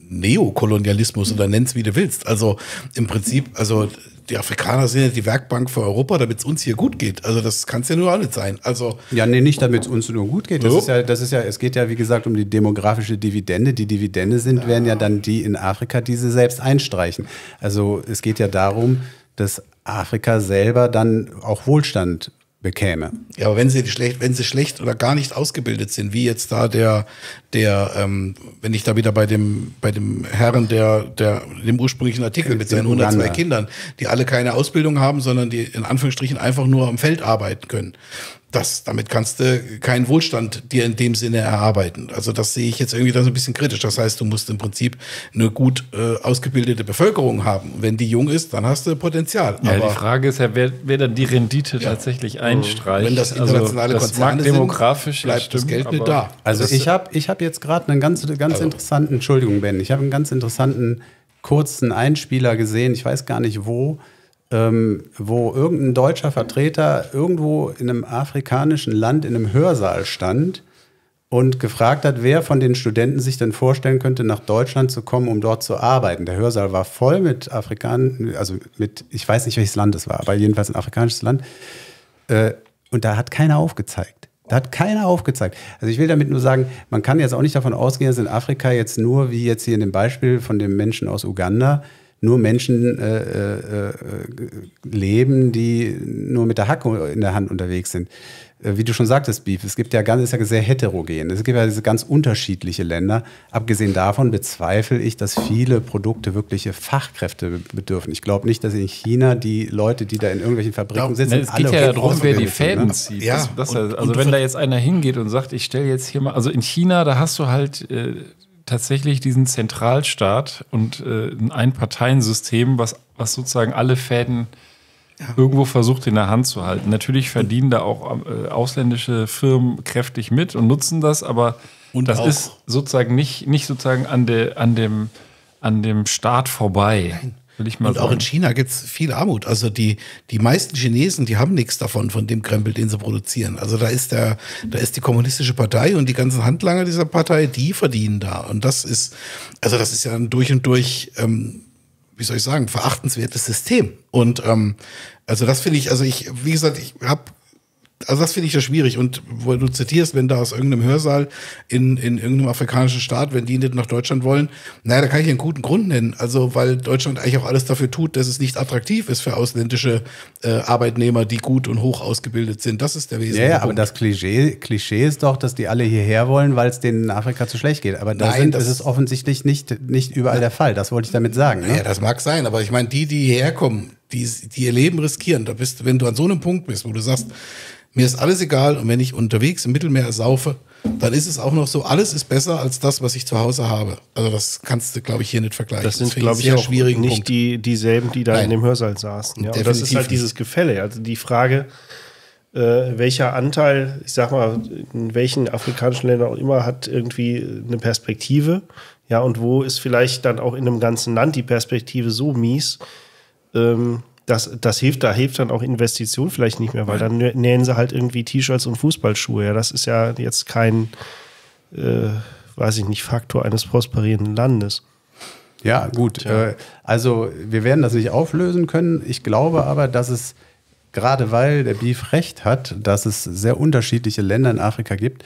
Neokolonialismus oder nenn's wie du willst. Also im Prinzip, also die Afrikaner sind ja die Werkbank für Europa, damit es uns hier gut geht. Also das kann es ja nur auch nicht sein. Also Ja, nee, nicht damit es uns nur gut geht. Das Jo. ist ja, das ist ja, es geht ja, wie gesagt, um die demografische Dividende. Die Dividende sind, werden ja dann die in Afrika, die sie selbst einstreichen. Also es geht ja darum, dass Afrika selber dann auch Wohlstand bekäme. Ja, aber wenn sie schlecht, wenn sie schlecht oder gar nicht ausgebildet sind, wie jetzt da der, der, ähm, wenn ich da wieder bei dem, bei dem Herren, der, der, dem ursprünglichen Artikel mit seinen In Uganda. 102 Kindern, die alle keine Ausbildung haben, sondern die in Anführungsstrichen einfach nur am Feld arbeiten können. Das, damit kannst du keinen Wohlstand dir in dem Sinne erarbeiten. Also das sehe ich jetzt irgendwie da so ein bisschen kritisch. Das heißt, du musst im Prinzip eine gut äh, ausgebildete Bevölkerung haben. Wenn die jung ist, dann hast du Potenzial. Ja, Aber die Frage ist ja, wer, wer dann die Rendite tatsächlich einstreicht. Wenn das internationale also, das Konzerne mag sind, demografisch ja bleibt das Geld nicht da. Also ich habe ich hab jetzt gerade einen ganz, ganz Also- interessanten, Entschuldigung Ben, ich habe einen ganz interessanten kurzen Einspieler gesehen, ich weiß gar nicht wo, ähm, wo irgendein deutscher Vertreter irgendwo in einem afrikanischen Land in einem Hörsaal stand und gefragt hat, wer von den Studenten sich denn vorstellen könnte, nach Deutschland zu kommen, um dort zu arbeiten. Der Hörsaal war voll mit Afrikanern, also mit, ich weiß nicht, welches Land es war, aber jedenfalls ein afrikanisches Land. Äh, und da hat keiner aufgezeigt. Da hat keiner aufgezeigt. Also ich will damit nur sagen, man kann jetzt auch nicht davon ausgehen, dass in Afrika jetzt nur, wie jetzt hier in dem Beispiel von dem Menschen aus Uganda, nur Menschen äh, äh, äh, leben, die nur mit der Hacke in der Hand unterwegs sind. Äh, Wie du schon sagtest, Beef, es gibt ja ganz, ist ja sehr heterogen. Es gibt ja diese ganz unterschiedliche Länder. Abgesehen davon bezweifle ich, dass viele Produkte wirkliche Fachkräfte bedürfen. Ich glaube nicht, dass in China die Leute, die da in irgendwelchen Fabriken sitzen, Ne, es geht alle ja darum, wer die Fäden ne? zieht. Ja, das, das, und- also und wenn da jetzt einer hingeht und sagt, ich stelle jetzt hier mal, also in China, da hast du halt äh, tatsächlich diesen Zentralstaat und äh, ein Einparteiensystem, was, was sozusagen alle Fäden irgendwo versucht in der Hand zu halten. Natürlich verdienen da auch äh, ausländische Firmen kräftig mit und nutzen das, aber Und das auch- ist sozusagen nicht, nicht sozusagen an, der, an, dem, an dem Staat vorbei. Will ich mal Und auch sagen. in China gibt's viel Armut. Also die, die meisten Chinesen, die haben nichts davon, von dem Krempel, den sie produzieren. Also da ist der, da ist die kommunistische Partei und die ganzen Handlanger dieser Partei, die verdienen da. Und das ist, also das ist ja ein durch und durch, ähm, wie soll ich sagen, verachtenswertes System. Und ähm, also das finde ich, also ich, wie gesagt, ich habe also das finde ich ja schwierig. Und wo du zitierst, wenn da aus irgendeinem Hörsaal in, in irgendeinem afrikanischen Staat, wenn die nicht nach Deutschland wollen, naja, da kann ich einen guten Grund nennen. Also, weil Deutschland eigentlich auch alles dafür tut, dass es nicht attraktiv ist für ausländische äh, Arbeitnehmer, die gut und hoch ausgebildet sind. Das ist der Ja, wesentliche ja, aber Punkt. das Klischee, Klischee ist doch, dass die alle hierher wollen, weil es denen in Afrika zu schlecht geht. Aber da Nein, sind, das- ist es offensichtlich nicht, nicht überall der Fall. Das wollte ich damit sagen. Ne? Ja, das mag sein, aber ich meine, die, die hierher kommen, die, die ihr Leben riskieren, da bist, wenn du an so einem Punkt bist, wo du sagst, mir ist alles egal und wenn ich unterwegs im Mittelmeer saufe, dann ist es auch noch so, alles ist besser als das, was ich zu Hause habe. Also das kannst du, glaube ich, hier nicht vergleichen. Das sind, glaube ich, auch nicht Punkt. die, dieselben, die da Nein. in dem Hörsaal saßen. Ja. Und das ist halt dieses Gefälle. Also die Frage, äh, welcher Anteil, ich sag mal, in welchen afrikanischen Ländern auch immer, hat irgendwie eine Perspektive. Ja, und wo ist vielleicht dann auch in einem ganzen Land die Perspektive so mies, ähm, das, das hilft, da hilft dann auch Investition vielleicht nicht mehr, weil dann nä- nähen sie halt irgendwie T-Shirts und Fußballschuhe. Ja, das ist ja jetzt kein, äh, weiß ich nicht, Faktor eines prosperierenden Landes. Ja, gut. Äh, also wir werden das nicht auflösen können. Ich glaube aber, dass es, gerade weil der Beef recht hat, dass es sehr unterschiedliche Länder in Afrika gibt,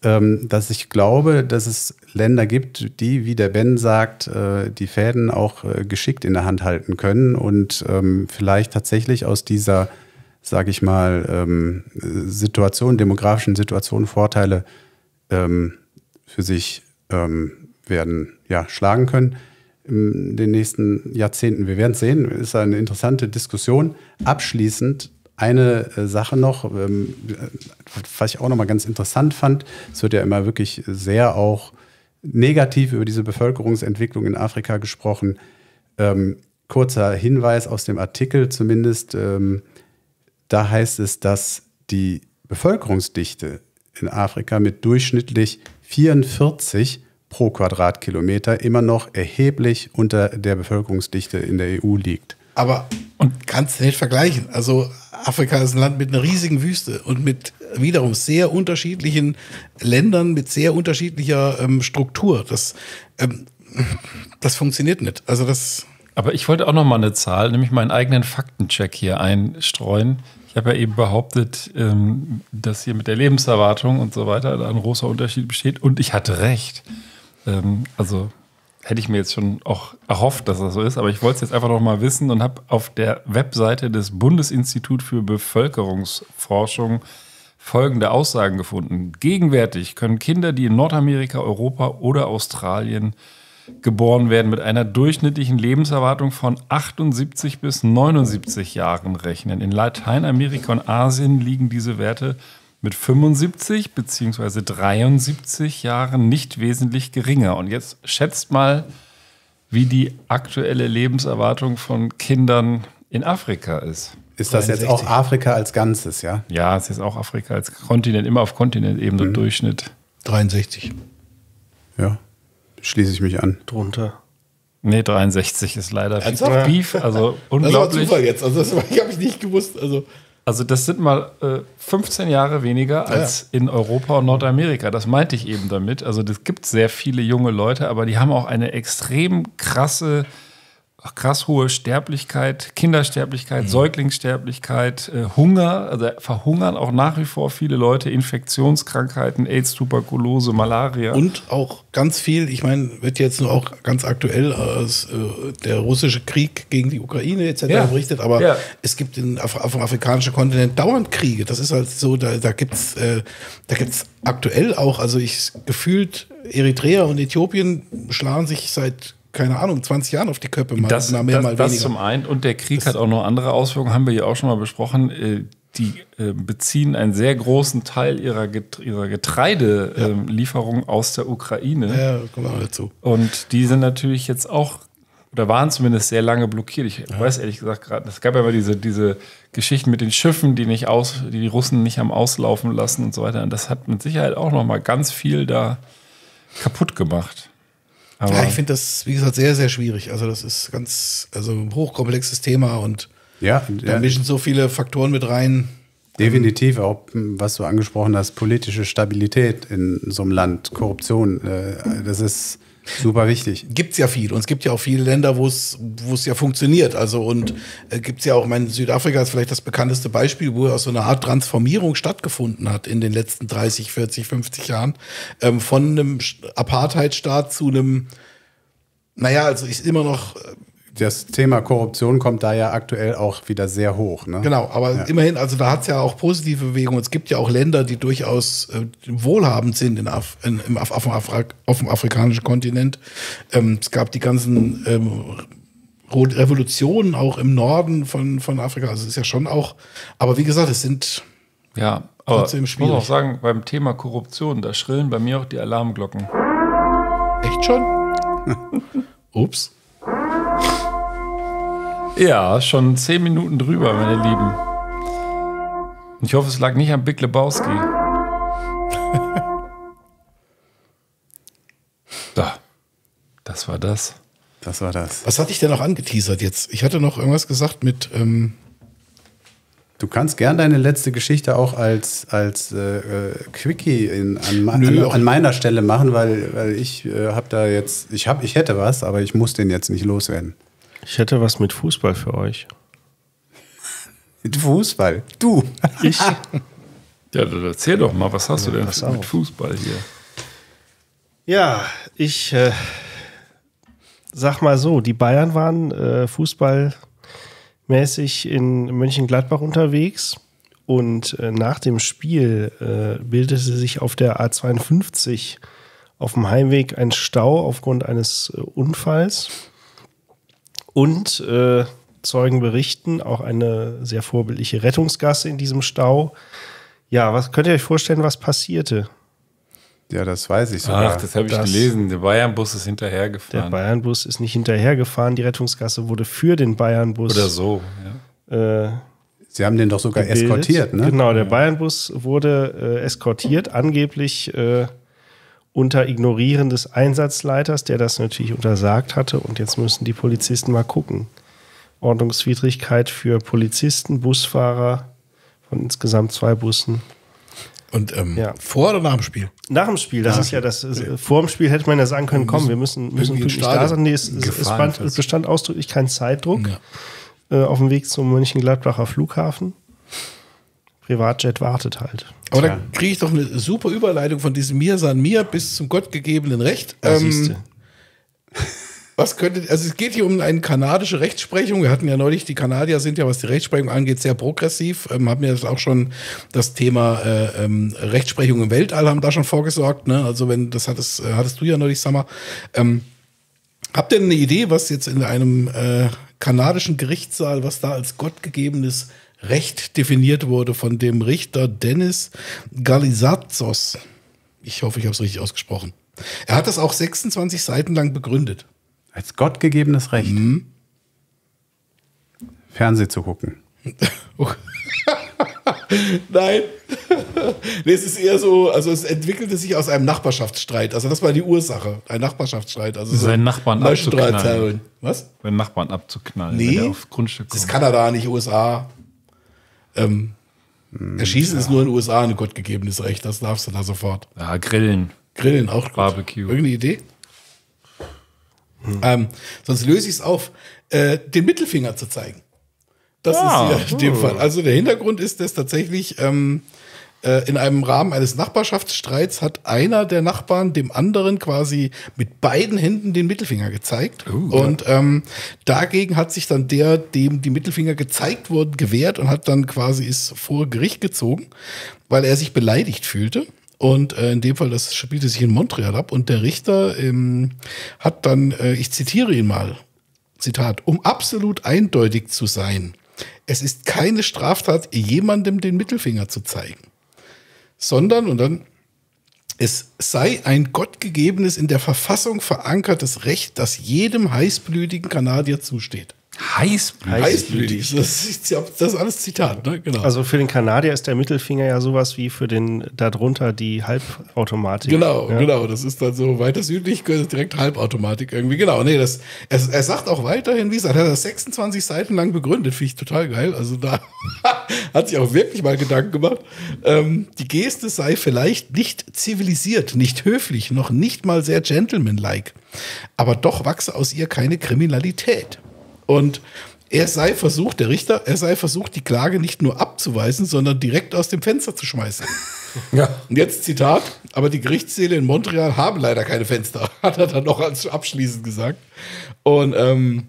dass ich glaube, dass es Länder gibt, die, wie der Ben sagt, äh, die Fäden auch äh, geschickt in der Hand halten können und ähm, vielleicht tatsächlich aus dieser, sage ich mal, ähm, Situation, demografischen Situation Vorteile ähm, für sich ähm, werden ja, schlagen können in den nächsten Jahrzehnten. Wir werden es sehen. Ist eine interessante Diskussion. Abschließend eine äh, Sache noch, ähm, was ich auch noch mal ganz interessant fand. Es wird ja immer wirklich sehr auch negativ über diese Bevölkerungsentwicklung in Afrika gesprochen. Ähm, kurzer Hinweis aus dem Artikel zumindest. Ähm, da heißt es, dass die Bevölkerungsdichte in Afrika mit durchschnittlich 44 pro Quadratkilometer immer noch erheblich unter der Bevölkerungsdichte in der EU liegt. Aber kannst du nicht vergleichen. Also Afrika ist ein Land mit einer riesigen Wüste und mit wiederum sehr unterschiedlichen Ländern, mit sehr unterschiedlicher ähm, Struktur. Das, ähm, das funktioniert nicht. Also das. Aber ich wollte auch noch mal eine Zahl, nämlich meinen eigenen Faktencheck hier einstreuen. Ich habe ja eben behauptet, ähm, dass hier mit der Lebenserwartung und so weiter ein großer Unterschied besteht. Und ich hatte recht. Ähm, also hätte ich mir jetzt schon auch erhofft, dass das so ist, aber ich wollte es jetzt einfach noch mal wissen und habe auf der Webseite des Bundesinstitut für Bevölkerungsforschung folgende Aussagen gefunden. Gegenwärtig können Kinder, die in Nordamerika, Europa oder Australien geboren werden, mit einer durchschnittlichen Lebenserwartung von 78 bis 79 Jahren rechnen. In Lateinamerika und Asien liegen diese Werte mit 75 bzw. 73 Jahren nicht wesentlich geringer. Und jetzt schätzt mal, wie die aktuelle Lebenserwartung von Kindern in Afrika ist. Ist das jetzt auch Afrika als Ganzes, ja? Ja, es ist auch Afrika als Kontinent, immer auf Kontinentebene Mhm. Durchschnitt. 63. Ja, schließe ich mich an. Drunter. Nee, 63 ist leider Ernsthaft? Beef, also Das unglaublich. war Zufall jetzt. Also das habe ich nicht gewusst. Also Also das sind mal äh, 15 Jahre weniger als in Europa und Nordamerika. Das meinte ich eben damit. Also es gibt sehr viele junge Leute, aber die haben auch eine extrem krasse, krass hohe Sterblichkeit, Kindersterblichkeit, Mhm. Säuglingssterblichkeit, äh, Hunger. Also verhungern auch nach wie vor viele Leute, Infektionskrankheiten, AIDS, Tuberkulose, Malaria. Und auch ganz viel, ich meine, wird jetzt nur auch ganz aktuell aus äh, der russische Krieg gegen die Ukraine etc. Ja. berichtet, aber Ja. es gibt in, auf, auf dem afrikanischen Kontinent dauernd Kriege. Das ist halt so, da, da gibt es äh, da gibt's aktuell auch, also ich gefühlt, Eritrea und Äthiopien schlagen sich seit, keine Ahnung, 20 Jahren auf die Köpfe, mal, das, mal mehr, das, mal das weniger. zum einen. Und der Krieg hat auch noch andere Auswirkungen, haben wir ja auch schon mal besprochen. Äh, Die äh, beziehen einen sehr großen Teil ihrer, ihrer Getreidelieferung aus der Ukraine. Ja, kommen wir auch dazu. Und die sind natürlich jetzt auch, oder waren zumindest sehr lange blockiert. Ich weiß ehrlich gesagt gerade, es gab ja immer diese, diese Geschichten mit den Schiffen, die nicht aus, die die Russen nicht haben auslaufen lassen und so weiter. Und das hat mit Sicherheit auch noch mal ganz viel da kaputt gemacht. Aber ja, ich finde das, wie gesagt, sehr, sehr schwierig. Also das ist ganz, also ein hochkomplexes Thema und Ja, da ja. mischen so viele Faktoren mit rein. Definitiv auch, was du angesprochen hast, politische Stabilität in so einem Land, Korruption, äh, das ist super wichtig. Gibt's ja viel. Und es gibt ja auch viele Länder, wo es, es ja funktioniert. Also, und äh, gibt's ja auch, ich meine, Südafrika ist vielleicht das bekannteste Beispiel, wo ja so eine Art Transformierung stattgefunden hat in den letzten 30, 40, 50 Jahren. Ähm, von einem Apartheidstaat zu einem, naja, also ist immer noch, äh, Das Thema Korruption kommt da ja aktuell auch wieder sehr hoch. Ne? Genau, aber Ja. immerhin, also da hat es ja auch positive Bewegungen. Es gibt ja auch Länder, die durchaus äh, wohlhabend sind in Af in, im Af auf, dem Afra auf dem afrikanischen Kontinent. Ähm, es gab die ganzen ähm, Revolutionen auch im Norden von, von Afrika. Also es ist ja schon auch, aber wie gesagt, es sind Ja, aber Trotzdem ich muss schwierig. auch sagen, beim Thema Korruption, da schrillen bei mir auch die Alarmglocken. echt schon. (laughs) Ups. Ja, schon zehn Minuten drüber, meine Lieben. Ich hoffe, es lag nicht am Big Lebowski. (laughs) Da. Das war das. Das war das. Was hatte ich denn noch angeteasert jetzt? Ich hatte noch irgendwas gesagt mit, ähm, Du kannst gern deine letzte Geschichte auch als, als äh, äh, Quickie in, an, Nö, an, an meiner Stelle machen, weil, weil ich äh, habe da jetzt, ich, hab, ich hätte was, aber ich muss den jetzt nicht loswerden. Ich hätte was mit Fußball für euch. (laughs) Mit Fußball. Du. Ich? (laughs) Ja, dann erzähl doch mal, was hast du denn mit. Fußball hier? Ja, ich äh, sag mal so, die Bayern waren äh, fußballmäßig in Mönchengladbach unterwegs und äh, nach dem Spiel äh, bildete sich auf der A52 auf dem Heimweg ein Stau aufgrund eines äh, Unfalls und äh, Zeugen berichten auch eine sehr vorbildliche Rettungsgasse in diesem Stau. Ja, was könnt ihr euch vorstellen, was passierte? Ja, das weiß ich sogar. Ach, das habe ich Das- gelesen. Der Bayern-Bus ist Der hinterhergefahren. Bayernbus ist nicht hinterhergefahren. Die Rettungsgasse wurde für den Bayernbus. Oder so. Ja. Äh, Sie haben den doch sogar gebildet. eskortiert, ne? Genau, der Bayernbus wurde äh, eskortiert, angeblich äh, unter Ignorieren des Einsatzleiters, der das natürlich untersagt hatte. Und jetzt müssen die Polizisten mal gucken. Ordnungswidrigkeit für Polizisten, Busfahrer von insgesamt zwei Bussen. und ähm, Ja. vor oder nach dem Spiel? Nach dem Spiel, das Ah, ist ja das. äh, Vor dem Spiel hätte man ja sagen können, komm, wir müssen, müssen pünktlich da sein. Nee, es, es bestand ausdrücklich kein Zeitdruck Ja. äh, auf dem Weg zum Mönchengladbacher Flughafen. Privatjet wartet halt. Aber Tja. da kriege ich doch eine super Überleitung von diesem Mir san mir bis zum gottgegebenen Recht. Ähm. Was könnte, also es geht hier um eine kanadische Rechtsprechung. Wir hatten ja neulich, die Kanadier sind ja, was die Rechtsprechung angeht, sehr progressiv. Ähm, haben ja das auch schon das Thema äh, ähm, Rechtsprechung im Weltall haben da schon vorgesorgt. Ne? Also wenn, das hattest, äh, hattest du ja neulich, Summer. Ähm, habt ihr eine Idee, was jetzt in einem äh, kanadischen Gerichtssaal, was da als gottgegebenes Recht definiert wurde von dem Richter Dennis Galizazos? Ich hoffe, ich habe es richtig ausgesprochen. Er hat das auch 26 Seiten lang begründet. Als gottgegebenes Recht. Mhm. Fernseh zu gucken. (laughs) (laughs) Nein. (laughs) nee, es ist eher so, also es entwickelte sich aus einem Nachbarschaftsstreit. Also das war die Ursache. Ein Nachbarschaftsstreit. Also so Seinen Nachbarn Maschendrahtzaun. abzuknallen. Was? Seinen Nachbarn abzuknallen, Nee. auf Grundstück Das ist kommt. Kanada, nicht USA. Ähm, Erschießen ist nur in den USA ein gottgegebenes Recht. Das darfst du da sofort. Ja, Grillen. Grillen auch gut. Barbecue. Irgendeine Idee? Ähm, sonst löse ich es auf, äh, den Mittelfinger zu zeigen. Das Ah, ist hier in dem Fall. Also der Hintergrund ist, dass tatsächlich ähm, äh, in einem Rahmen eines Nachbarschaftsstreits hat einer der Nachbarn dem anderen quasi mit beiden Händen den Mittelfinger gezeigt. und ähm, dagegen hat sich dann der, dem die Mittelfinger gezeigt wurden, gewehrt und hat dann quasi ist vor Gericht gezogen, weil er sich beleidigt fühlte. Und äh, in dem Fall, das spielte sich in Montreal ab. Und der Richter ähm, hat dann, äh, ich zitiere ihn mal, Zitat, um absolut eindeutig zu sein, es ist keine Straftat, jemandem den Mittelfinger zu zeigen, sondern, und dann, es sei ein gottgegebenes, in der Verfassung verankertes Recht, das jedem heißblütigen Kanadier zusteht. Heißblütig. Heißblütig. Das ist, ja- das ist alles Zitat, ne? Genau. Also für den Kanadier ist der Mittelfinger ja sowas wie für den darunter die Halbautomatik. Genau, ja. genau. Das ist dann so weiter südlich, direkt Halbautomatik irgendwie. Genau, nee, das, er, er sagt auch weiterhin, wie gesagt, er hat das 26 Seiten lang begründet, finde ich total geil. Also da (laughs) hat sich auch wirklich mal Gedanken gemacht. Ähm, die Geste sei vielleicht nicht zivilisiert, nicht höflich, noch nicht mal sehr gentlemanlike. Aber doch wachse aus ihr keine Kriminalität. Und er sei versucht, der Richter, er sei versucht, die Klage nicht nur abzuweisen, sondern direkt aus dem Fenster zu schmeißen. Ja. Und jetzt Zitat, aber die Gerichtssäle in Montreal haben leider keine Fenster, (laughs) hat er dann noch als abschließend gesagt. Und ähm,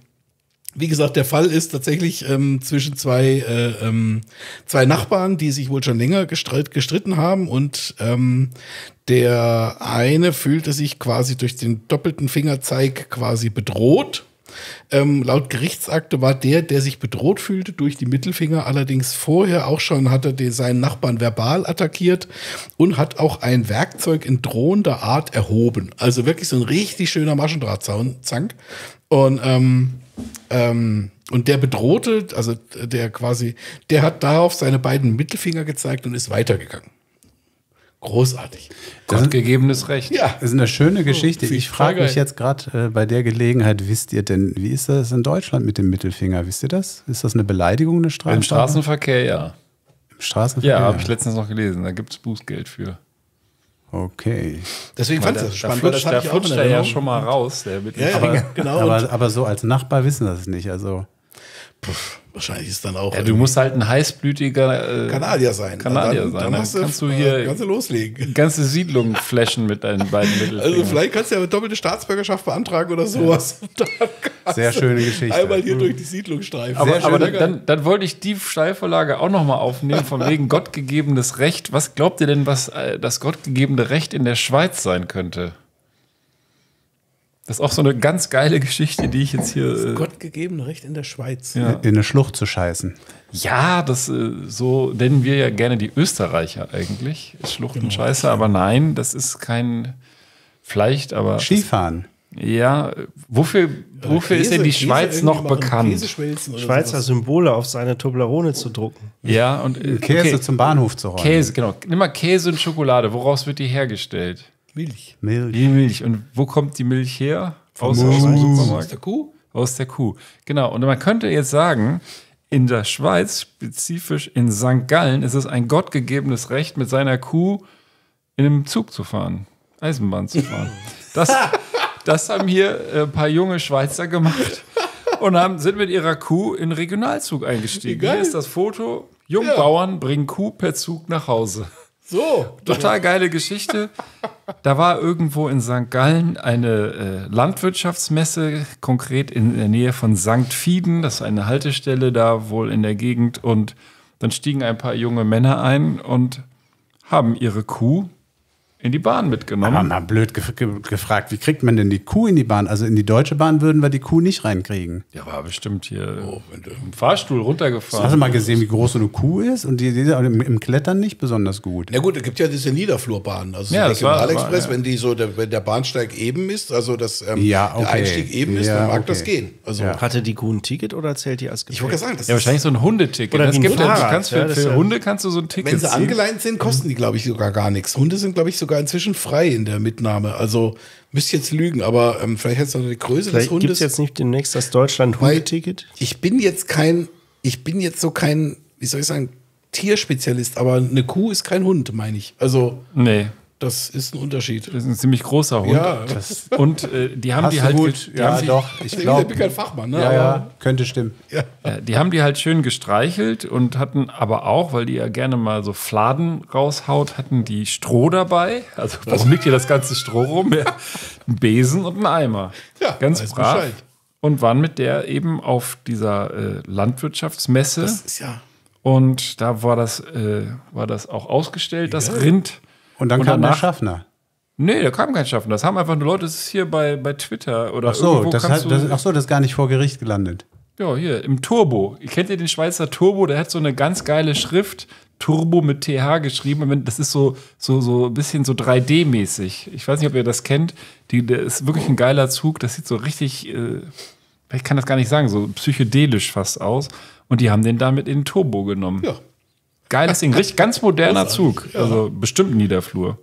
wie gesagt, der Fall ist tatsächlich ähm, zwischen zwei, äh, ähm, zwei Nachbarn, die sich wohl schon länger gestreit, gestritten haben und ähm, der eine fühlte sich quasi durch den doppelten Fingerzeig quasi bedroht. Ähm, laut Gerichtsakte war der, der sich bedroht fühlte durch die Mittelfinger, allerdings vorher auch schon hatte den, seinen Nachbarn verbal attackiert und hat auch ein Werkzeug in drohender Art erhoben. Also wirklich so ein richtig schöner Maschendrahtzank. Und ähm, ähm, und der Bedrohte, also der quasi, der hat darauf seine beiden Mittelfinger gezeigt und ist weitergegangen. Großartig. Gottgegebenes Recht. Ja. Das ist eine schöne Geschichte. Finde ich Ich frage mich jetzt gerade äh, bei der Gelegenheit, wisst ihr denn, wie ist das in Deutschland mit dem Mittelfinger? Wisst ihr das? Ist das eine Beleidigung, eine Straftat? Im Straßenverkehr, ja. Im Straßenverkehr? Ja, habe ich letztens noch gelesen. Da gibt es Bußgeld für. Okay. Deswegen fand ich da- das spannend, Da weil flutscht, das da flutscht er ja schon mal raus, der Mittelfinger. Ja, genau. Aber, und- aber so als Nachbar wissen das nicht. Also Wahrscheinlich ist dann auch. Ja, du musst halt ein heißblütiger äh, Kanadier sein. Kanadier Dann- sein. dann Dann, hast du- kannst du hier kannst du loslegen. (laughs) ganze Siedlungen flashen mit deinen beiden (laughs) Mittelfingern. Also vielleicht kannst du ja eine doppelte Staatsbürgerschaft beantragen oder sowas. Kannst Sehr schöne Geschichte. Einmal hier durch die Siedlung streifen. aber, aber dann, dann, dann wollte ich die Steilvorlage auch nochmal aufnehmen, von wegen (laughs) gottgegebenes Recht. Was glaubt ihr denn, was äh, das gottgegebene Recht in der Schweiz sein könnte? Das ist auch so eine ganz geile Geschichte, die ich jetzt hier. das Äh, gottgegebene Recht in der Schweiz. Ja. in eine Schlucht zu scheißen. Ja, das äh, so nennen wir ja gerne die Österreicher eigentlich. Schluchtenscheiße, aber nein, das ist kein vielleicht, aber Skifahren. ja, wofür wofür ist denn die Käse Schweiz noch bekannt? Schweizer sowas. Symbole auf seine Toblerone zu drucken. Ja, und äh, Käse okay. zum Bahnhof zu rollen. Käse, genau. Nimm mal Käse und Schokolade. Woraus wird die hergestellt? Milch. Milch. Die Milch. Und wo kommt die Milch her? Aus, Aus aus der. Kuh? Aus der Kuh. Genau. Und man könnte jetzt sagen, in der Schweiz, spezifisch in St. Gallen, ist es ein gottgegebenes Recht, mit seiner Kuh in einem Zug zu fahren, Eisenbahn zu fahren. (laughs) Das, das haben hier äh, ein paar junge Schweizer gemacht und haben, sind mit ihrer Kuh in den Regionalzug eingestiegen. Geil. Hier ist das Foto. Jungbauern bringen Kuh per Zug nach Hause. So. Total geile Geschichte. Da war irgendwo in St. Gallen eine äh, Landwirtschaftsmesse, konkret in der Nähe von St. Fieden. Das ist eine Haltestelle da wohl in der Gegend. Und dann stiegen ein paar junge Männer ein und haben ihre Kuh in die Bahn mitgenommen. Aber mal blöd gef ge gefragt, wie kriegt man denn die Kuh in die Bahn? Also in die Deutsche Bahn würden wir die Kuh nicht reinkriegen. Ja, war bestimmt hier im Fahrstuhl runtergefahren. Hast du mal gesehen, wie groß so eine Kuh ist? Und die, die ist im, im Klettern nicht besonders gut. Na gut, es gibt ja diese Niederflurbahnen. Also Ja, so das war- war, ja. wenn die so, der, wenn der Bahnsteig eben ist, also das, ähm, Ja, der okay. Einstieg eben ist, Ja, dann mag okay. das gehen. Also Ja. Hatte die Kuh ein Ticket oder zählt die als Gepäck? ich wollte gerade sagen, das ja, ist, wahrscheinlich so ein Hundeticket. Oder das gibt ja, du kannst ja, für, das für ja- Hunde kannst du so ein Ticket wenn sie ziehen. angeleint sind, kosten die, glaube ich, sogar gar nichts. Hunde sind, glaube ich, sogar inzwischen frei in der Mitnahme. Also müsst jetzt lügen, aber ähm, vielleicht hat es noch die Größe Vielleicht des gibt Hundes. es jetzt nicht demnächst das Deutschland-Hundeticket? ich bin jetzt kein, ich bin jetzt so kein, wie soll ich sagen, Tierspezialist, aber eine Kuh ist kein Hund, meine ich. Also Nee. Das ist ein Unterschied. Das ist ein ziemlich großer Hund. Ja. Das, und äh, die haben Hast die halt gut? die ja, haben die, doch. Ich Ich glaube. bin kein Fachmann, ne? Ja, aber- ja, könnte stimmen. Ja, die haben die halt schön gestreichelt und hatten aber auch, weil die ja gerne mal so Fladen raushaut, hatten die Stroh dabei. Also warum liegt hier das ganze Stroh rum? Ja, ein Besen und ein Eimer. Ja, Ganz weiß brav. Bescheid. Und waren mit der eben auf dieser äh, Landwirtschaftsmesse. Das ist ja. und da war das, äh, war das auch ausgestellt, das Rind. Und dann Und kam der Schaffner. Nee, da kam kein Schaffen. Das haben einfach nur Leute, das ist hier bei, bei Twitter oder Ach so, irgendwo das kannst hat, du. das, ach so, das ist gar nicht vor Gericht gelandet. Ja, hier, im Turbo. Kennt ihr den Schweizer Turbo? Der hat so eine ganz geile Schrift. Turbo mit TH geschrieben. Das ist so, so, so ein bisschen so 3D-mäßig. Ich weiß nicht, ob ihr das kennt. Die, der ist wirklich ein geiler Zug. Das sieht so richtig, äh, ich kann das gar nicht sagen, so psychedelisch fast aus. Und die haben den damit in den Turbo genommen. Ja. Geiles Ding, richtig ganz moderner Zug. Also bestimmt ein Niederflur.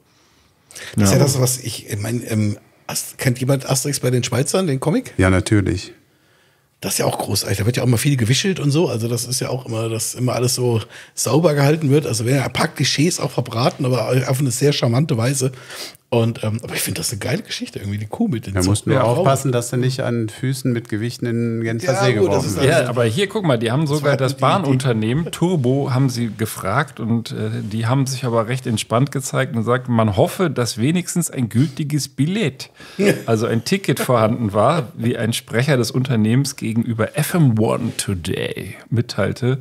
Das ist ja das, was ich, ich meine, ähm, kennt jemand Asterix bei den Schweizern, den Comic? Ja, natürlich. Das ist ja auch großartig. Da wird ja auch immer viel gewischelt und so. Also das ist ja auch immer, dass immer alles so sauber gehalten wird. Also werden ja ein paar Klischees auch verbraten, aber auf eine sehr charmante Weise. Und ähm, aber ich finde das eine geile Geschichte irgendwie, die Kuh mit den Da musst nur Ja, aufpassen, dass du nicht an Füßen mit Gewichten in Genfer Ja, das geworfen wirst. Ja, aber hier, guck mal, die haben sogar das die- Bahnunternehmen Turbo haben sie gefragt und äh, die haben sich aber recht entspannt gezeigt und sagt, man hoffe, dass wenigstens ein gültiges Billett, (laughs) also ein Ticket vorhanden war, wie ein Sprecher des Unternehmens gegenüber FM1 Today mitteilte.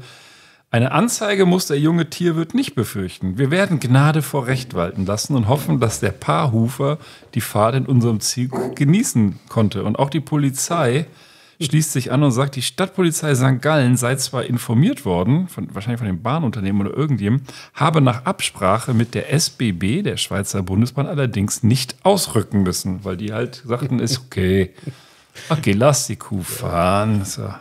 Eine Anzeige muss der junge Tierwirt nicht befürchten. Wir werden Gnade vor Recht walten lassen und hoffen, dass der Paarhufer die Fahrt in unserem Zug genießen konnte. Und auch die Polizei schließt sich an und sagt, die Stadtpolizei St. Gallen sei zwar informiert worden, von, wahrscheinlich von dem Bahnunternehmen oder irgendjemandem, habe nach Absprache mit der SBB, der Schweizer Bundesbahn, allerdings nicht ausrücken müssen, weil die halt sagten, ist okay. Okay, lass die Kuh fahren. So.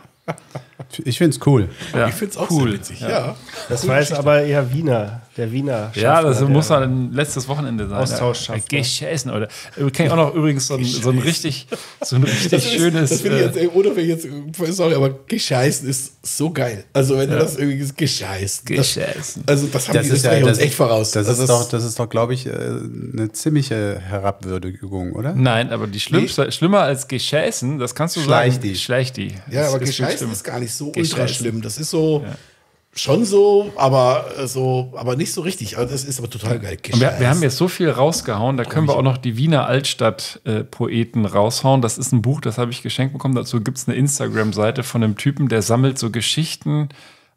Ich finde es cool. Ja, Ich finde es auch cool. sehr witzig. Ja. Das war jetzt aber eher Wiener, der Wiener. Ja, das muss dann letztes Wochenende sein. Austauschschaffner. Ja, Gescheißen, oder? Ich kenne auch noch übrigens so ein, so ein richtig, so ein richtig Das ist- schönes. Das finde ich jetzt, äh, ey, ohne wenn ich jetzt, sorry, aber gescheißen ist so geil. Also wenn du das irgendwie ist, gescheißen. Das, Gescheißen. also das haben Das die ist, ja, Österreicher uns das, echt voraus. das, Also ist doch, das ist doch, glaube ich, äh, eine ziemliche Herabwürdigung, oder? Nein, aber die schlimmste, schlimmer als Gescheißen, das kannst du Schleich sagen. die. Schleich die. Ja, Das aber ist gescheißen ist gar nicht so Gescheißen. ultra schlimm. Das ist so schon so, aber äh, so, aber nicht so richtig. Aber das ist aber total geil. Wir, wir haben jetzt so viel rausgehauen, da können wir auch noch die Wiener Altstadt-Poeten raushauen. Das ist ein Buch, das habe ich geschenkt bekommen. Dazu gibt es eine Instagram-Seite von einem Typen, der sammelt so Geschichten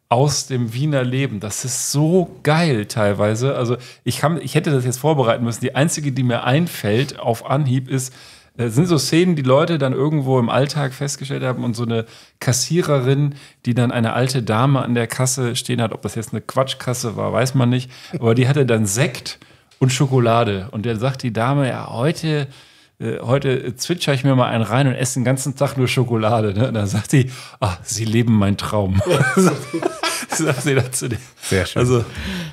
aus dem Wiener Leben. Das ist so geil teilweise. Also ich, kann, ich hätte das jetzt vorbereiten müssen. Die einzige, die mir einfällt auf Anhieb ist, äh, sind so Szenen, die Leute dann irgendwo im Alltag festgestellt haben und so eine Kassiererin, die dann eine alte Dame an der Kasse stehen hat, ob das jetzt eine Quatschkasse war, weiß man nicht, aber die hatte dann Sekt und Schokolade. Und dann sagt die Dame, ja, heute äh, heute zwitscher ich mir mal einen rein und esse den ganzen Tag nur Schokolade. Ne? Und dann sagt sie, ach, sie leben meinen Traum. (laughs) sagt sie dazu. Sehr schön. Also,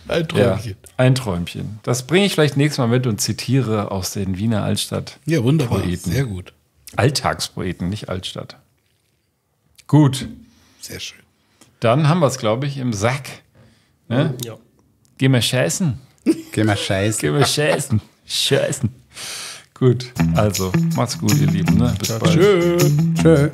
Ein Träumchen. Ja, ein Träumchen. Das bringe ich vielleicht nächstes Mal mit und zitiere aus den Wiener Altstadt. Ja, wunderbar. Poeten. Sehr gut. Alltagspoeten, nicht Altstadt. Gut, Sehr schön. dann haben wir es, glaube ich, im Sack. Ne? Ja. Gehen wir scheißen. Geh mal scheißen. Gehen wir scheißen. Scheißen. Gut. Also, macht's gut, ihr Lieben. Ne? Bis ja, bald. Tschö. Tschö.